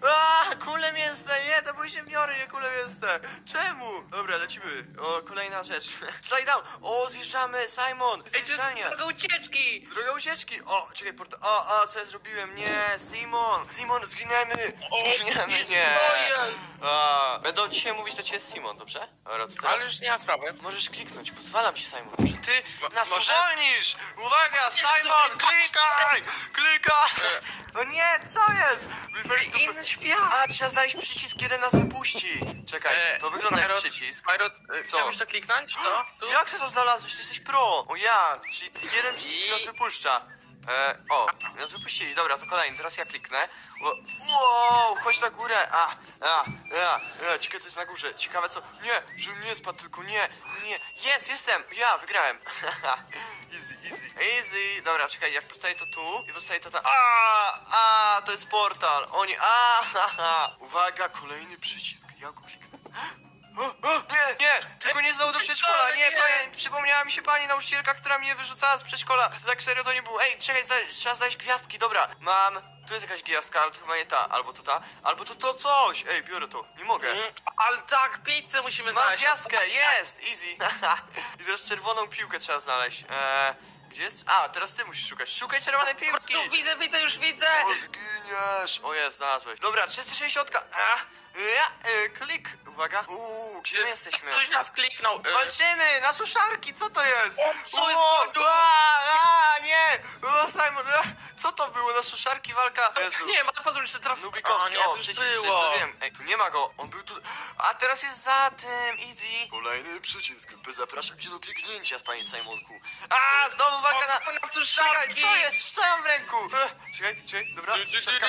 A, kule mięsne! Nie, to były ziemniory, nie kule mięsne! Czemu? Dobra, lecimy. O, kolejna rzecz. Slide down! O, zjeżdżamy, Simon! Ej, to jest Zjeżdżania! droga ucieczki! Droga ucieczki! O, czekaj, porta... O, o, co ja zrobiłem? Nie, Simon! Simon, zginiemy! Zginiemy, nie! To jest! A, będą dzisiaj mówić do ciebie Simon, dobrze? Dobra, to teraz... Ale już nie ma sprawy. Możesz kliknąć, pozwalam ci, Simon. Że ty Mo- nas może- uwolnisz! Uwaga, Nie, Simon, klikaj! Klikaj! No nie, co jest? To... Inny świat! A, trzeba znaleźć przycisk, jeden nas wypuści. Czekaj, E, to wygląda jak Majrot- przycisk. Majrot, e, Co? chciałbyś to kliknąć? To? Tu? Jak się to znalazłeś? Ty jesteś pro! O ja, czyli jeden przycisk I- nas wypuszcza. E, o, nas wypuścili, dobra, to kolejny, teraz ja kliknę. O, wow, chodź na górę! A, a, a, a, ciekawe co jest na górze, ciekawe co... Nie, żebym nie spadł, tylko nie, nie. Jest, jestem! Ja, wygrałem! easy, easy, easy. Dobra, czekaj, jak postawię to tu i postawię to tam... A, a, to jest portal! O nie, a. Uwaga, kolejny przycisk, ja go kliknę. Nie, nie, tylko nie znowu do przedszkola, nie, pani, przypomniała mi się pani nauczycielka, która mnie wyrzucała z przedszkola. Tak serio to nie było. Ej, czekaj, zna, trzeba znaleźć gwiazdki, dobra. Mam, tu jest jakaś gwiazdka, ale to chyba nie ta, albo to ta, albo to to coś. Ej, biorę to, nie mogę. Mm, Ale tak, pizzę musimy Mam znaleźć. gwiazdkę, jest, easy. I teraz czerwoną piłkę trzeba znaleźć. Eee, gdzie jest? A, teraz ty musisz szukać. Szukaj czerwonej piłki. Tu widzę, widzę, już widzę! O, zginiesz! O jest, znalazłeś. Dobra, 360. A, ja, e, klik. uwaga. Uuu, gdzie my jesteśmy? Ktoś nas kliknął. e, Walczymy na suszarki, co to jest? Co jest O, a, a, nie! O, Simon, e, co to było? Na suszarki walka? Jezu. Nie, ale pozwól, że teraz... Nubikowski, O, nie, o, to już przecież, przecież było. to wiem. Ej, tu nie ma go, on był tu... A teraz jest za tym, easy. Kolejny przycisk, by zapraszać cię do kliknięcia. Panie Simonku. A, znowu walka na... O, na Czekaj, suszarki. co jest? Co ja mam w ręku? E, Czekaj, czekaj, dobra. Suszarka.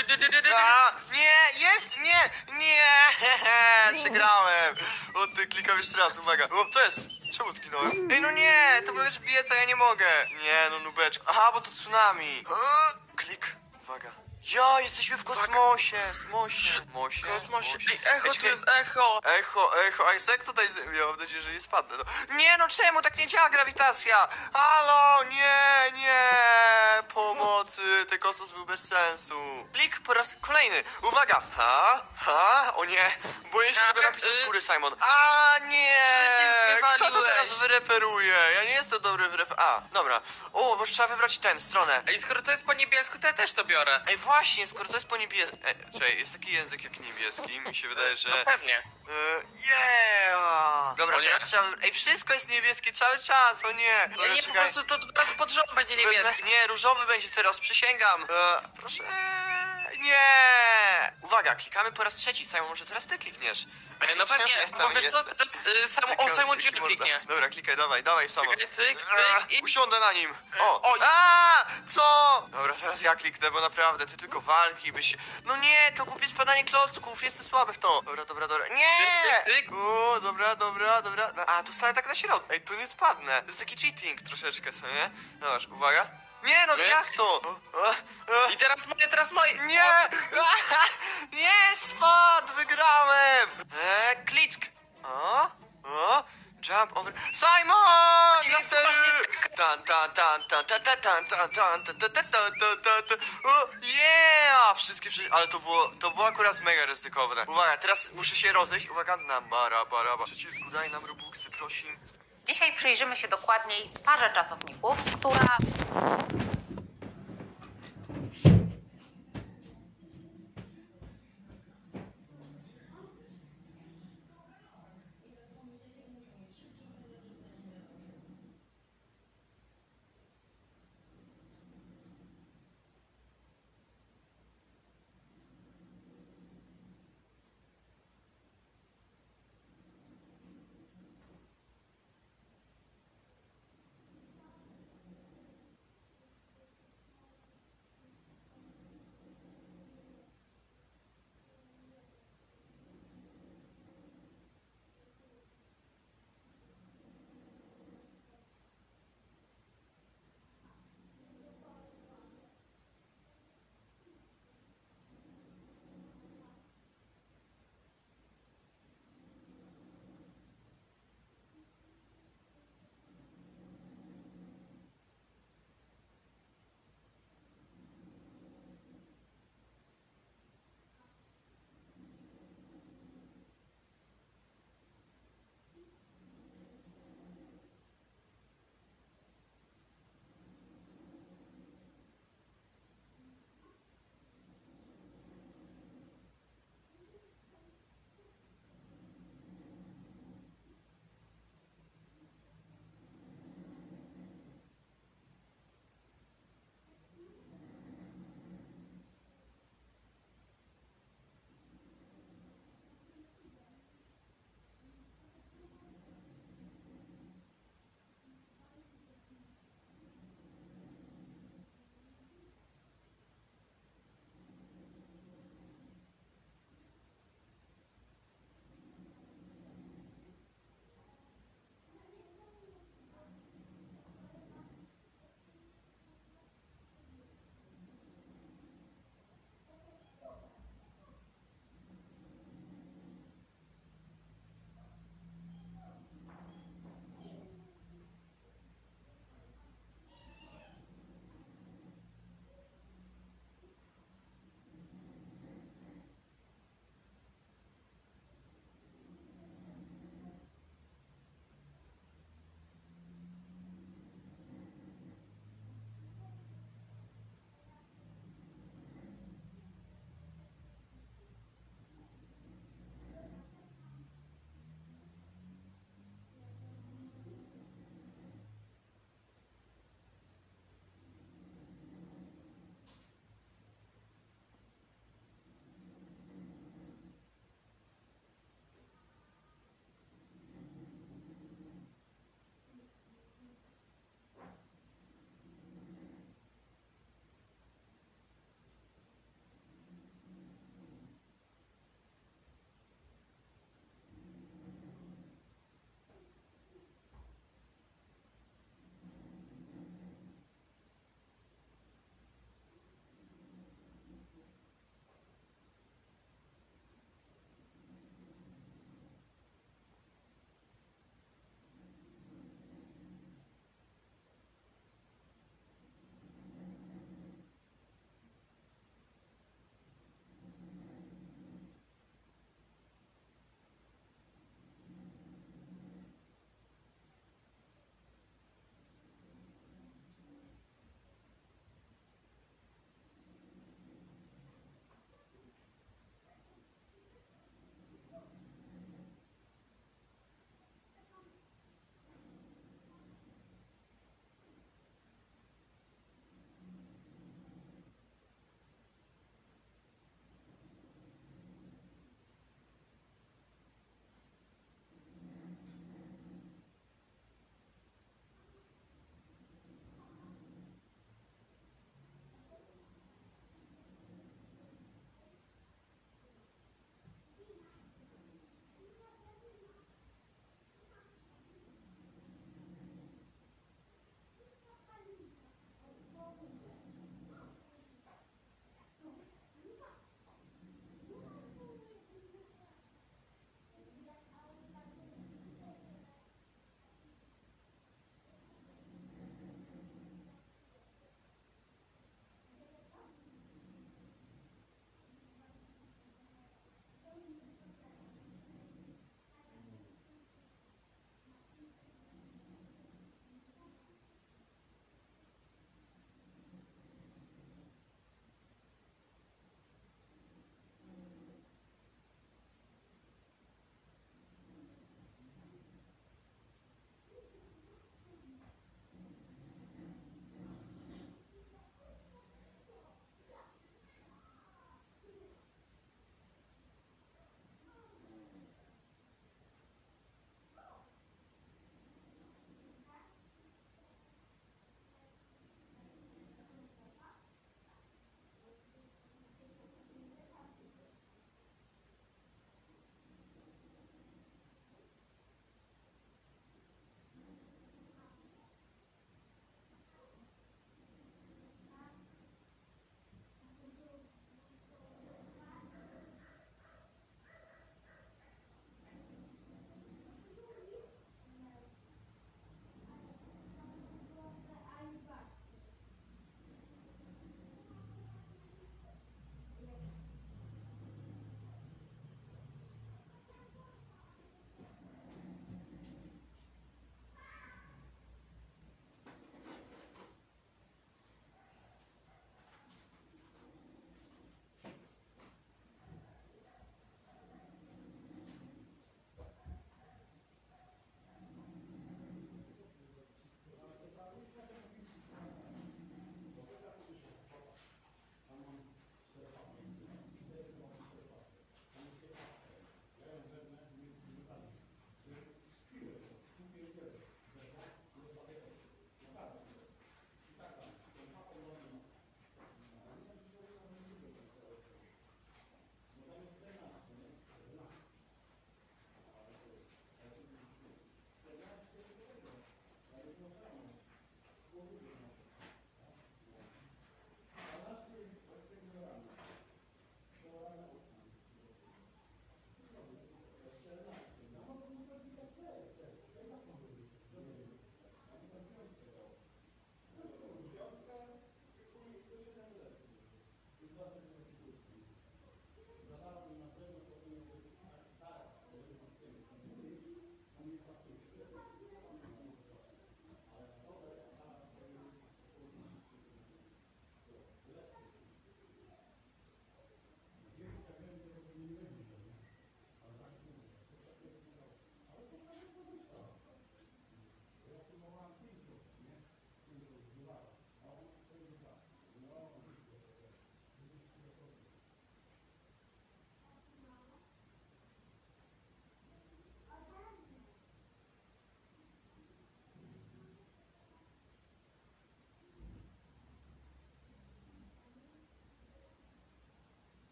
A, nie, jest, nie, nie, przegrałem. O, ty klikam jeszcze raz, uwaga. O, co jest? Czemu zginąłem? Ej, no nie, to był już biec, a ja nie mogę. Nie, no nubeczku. Aha, bo to tsunami. E, Klik, uwaga. Ja, jesteśmy w kosmosie, smosie, mosie, Kosmosie. mosie. Ej, echo, tu czekaj. jest echo. Echo, echo, Isaac tutaj, z- ja mam nadzieję, że nie spadnę. No. Nie no, czemu tak nie działa grawitacja? Halo, nie, nie, pomocy, ten kosmos był bez sensu. Klik po raz kolejny, uwaga, ha, ha, o nie, boję się tego napisu z y- góry, Simon. A nie, kto to teraz wyreperuje? Ja nie jestem dobry w reper... A, dobra, o, bo trzeba wybrać ten, stronę. Ej, skoro to jest po niebiesku, to ja też to biorę. Ej, właśnie, skoro to jest po niebieskim... Czekaj, jest taki język jak niebieski, mi się wydaje, że... No pewnie. E, Yeah! Dobra, O nie. teraz trzeba... Ej, wszystko jest niebieskie cały czas, o nie! Dobra, Nie, nie, po czekaj. prostu to razu pod rząd będzie niebieski. Wezmę- Nie, różowy będzie teraz, przysięgam! E, proszę... Nie! Uwaga, klikamy po raz trzeci, Simon, może teraz ty klikniesz? Ej, No Czemu pewnie, bo wiesz co, jestem? teraz y, sam, o, Simon Junior morda. kliknie. Dobra, klikaj, dawaj, dawaj, Simon. Czekaj, cyk, cyk i... Usiądę na nim. O, Oj. a, co? Dobra, teraz ja kliknę, bo naprawdę, ty tylko walki byś... No nie, to głupie spadanie klocków, jestem słaby w to. Dobra, dobra, dobra. Nie! Cyk, cyk, cyk. O, dobra, dobra, dobra. A, tu stanę tak na środku. Ej, tu nie spadnę. To jest taki cheating troszeczkę, co nie? Dobra, uwaga. Nie, no jak to? I teraz moje, teraz moje. Nie! Nie, spadł! Wygrałem! E, klick! O, o, jump over... Simon! Nie, nie Tan, tan, tan, tan, tan, tan, tan, tan, tan, tan, tan, tan, tan, tan, tan, tan. O, yeah! Wszystkie przy... Ale to było, to było akurat mega ryzykowne. Uwaga, teraz muszę się rozejść. Uwaga, na bara, bara, bara. Przycisku, daj nam robuxy, prosim. Dzisiaj przyjrzymy się dokładniej parze czasowników, która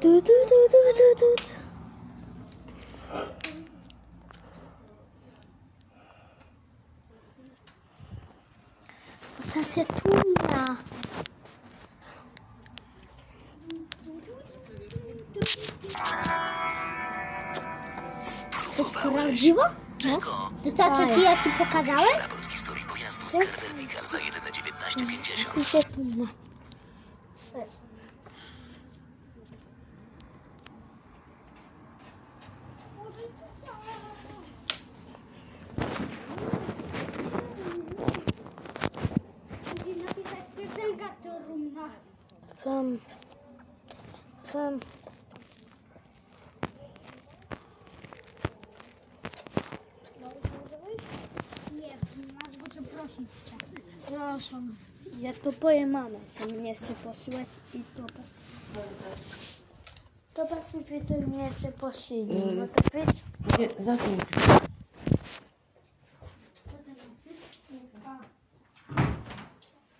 Du, du, du, du, du, du. Bo się tłumna. To sprawdziło? Czego? No. To co, co ci ja ci pokazałem? Raport historii pojazdu z Carverdica za 1,19,50. Przeprosić cię. Proszę. Ja to powiem mamę, że mnie chce posłać i to pas. To pasyfy to mnie chce posłać. No to wiesz, Nie, zamknij.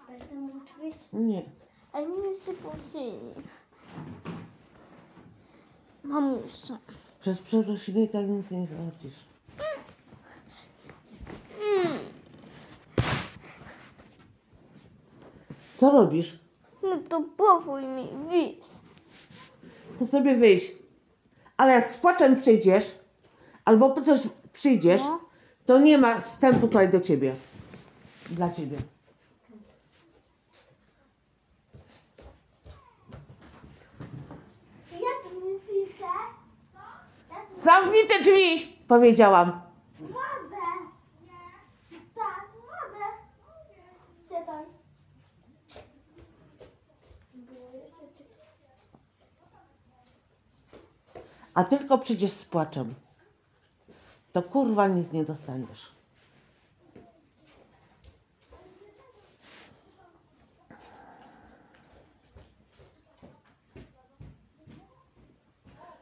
będę mówić, Nie. A nie chce posłać. Mamusia. Przez przeprosiny i tak nic nie załatwisz. Co robisz? No to powój mi, widz. To sobie wyjść. Ale jak z płaczem przyjdziesz, albo po coś przyjdziesz, No. to nie ma wstępu tutaj do ciebie. Dla ciebie. Ja tu nie słyszę. Zamknij te drzwi! Powiedziałam. Wodę. Tak. Siadaj. A tylko przyjdziesz z płaczem. To kurwa nic nie dostaniesz.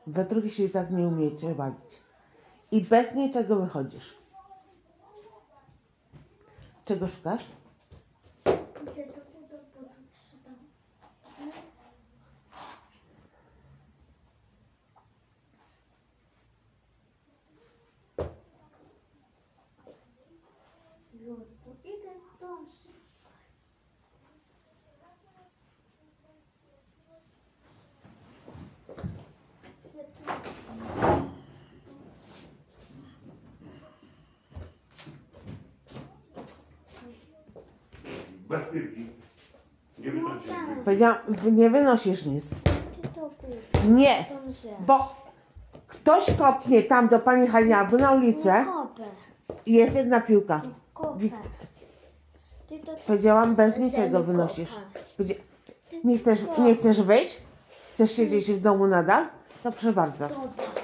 We drugie się i tak nie umiecie bawić. I bez niczego wychodzisz. Czego szukasz? Idę do Bez piłki. Nie wynosi. Powiedziałam, wy nie wynosisz nic. Nie, bo ktoś kopnie tam do pani Haliny albo na ulicę Kopę. i jest jedna piłka. Kopę. Ty to Powiedziałam, bez niczego wynosisz. Powiedzia- Nie chcesz, nie chcesz wyjść? Chcesz siedzieć w domu nadal? No proszę bardzo. Dobra.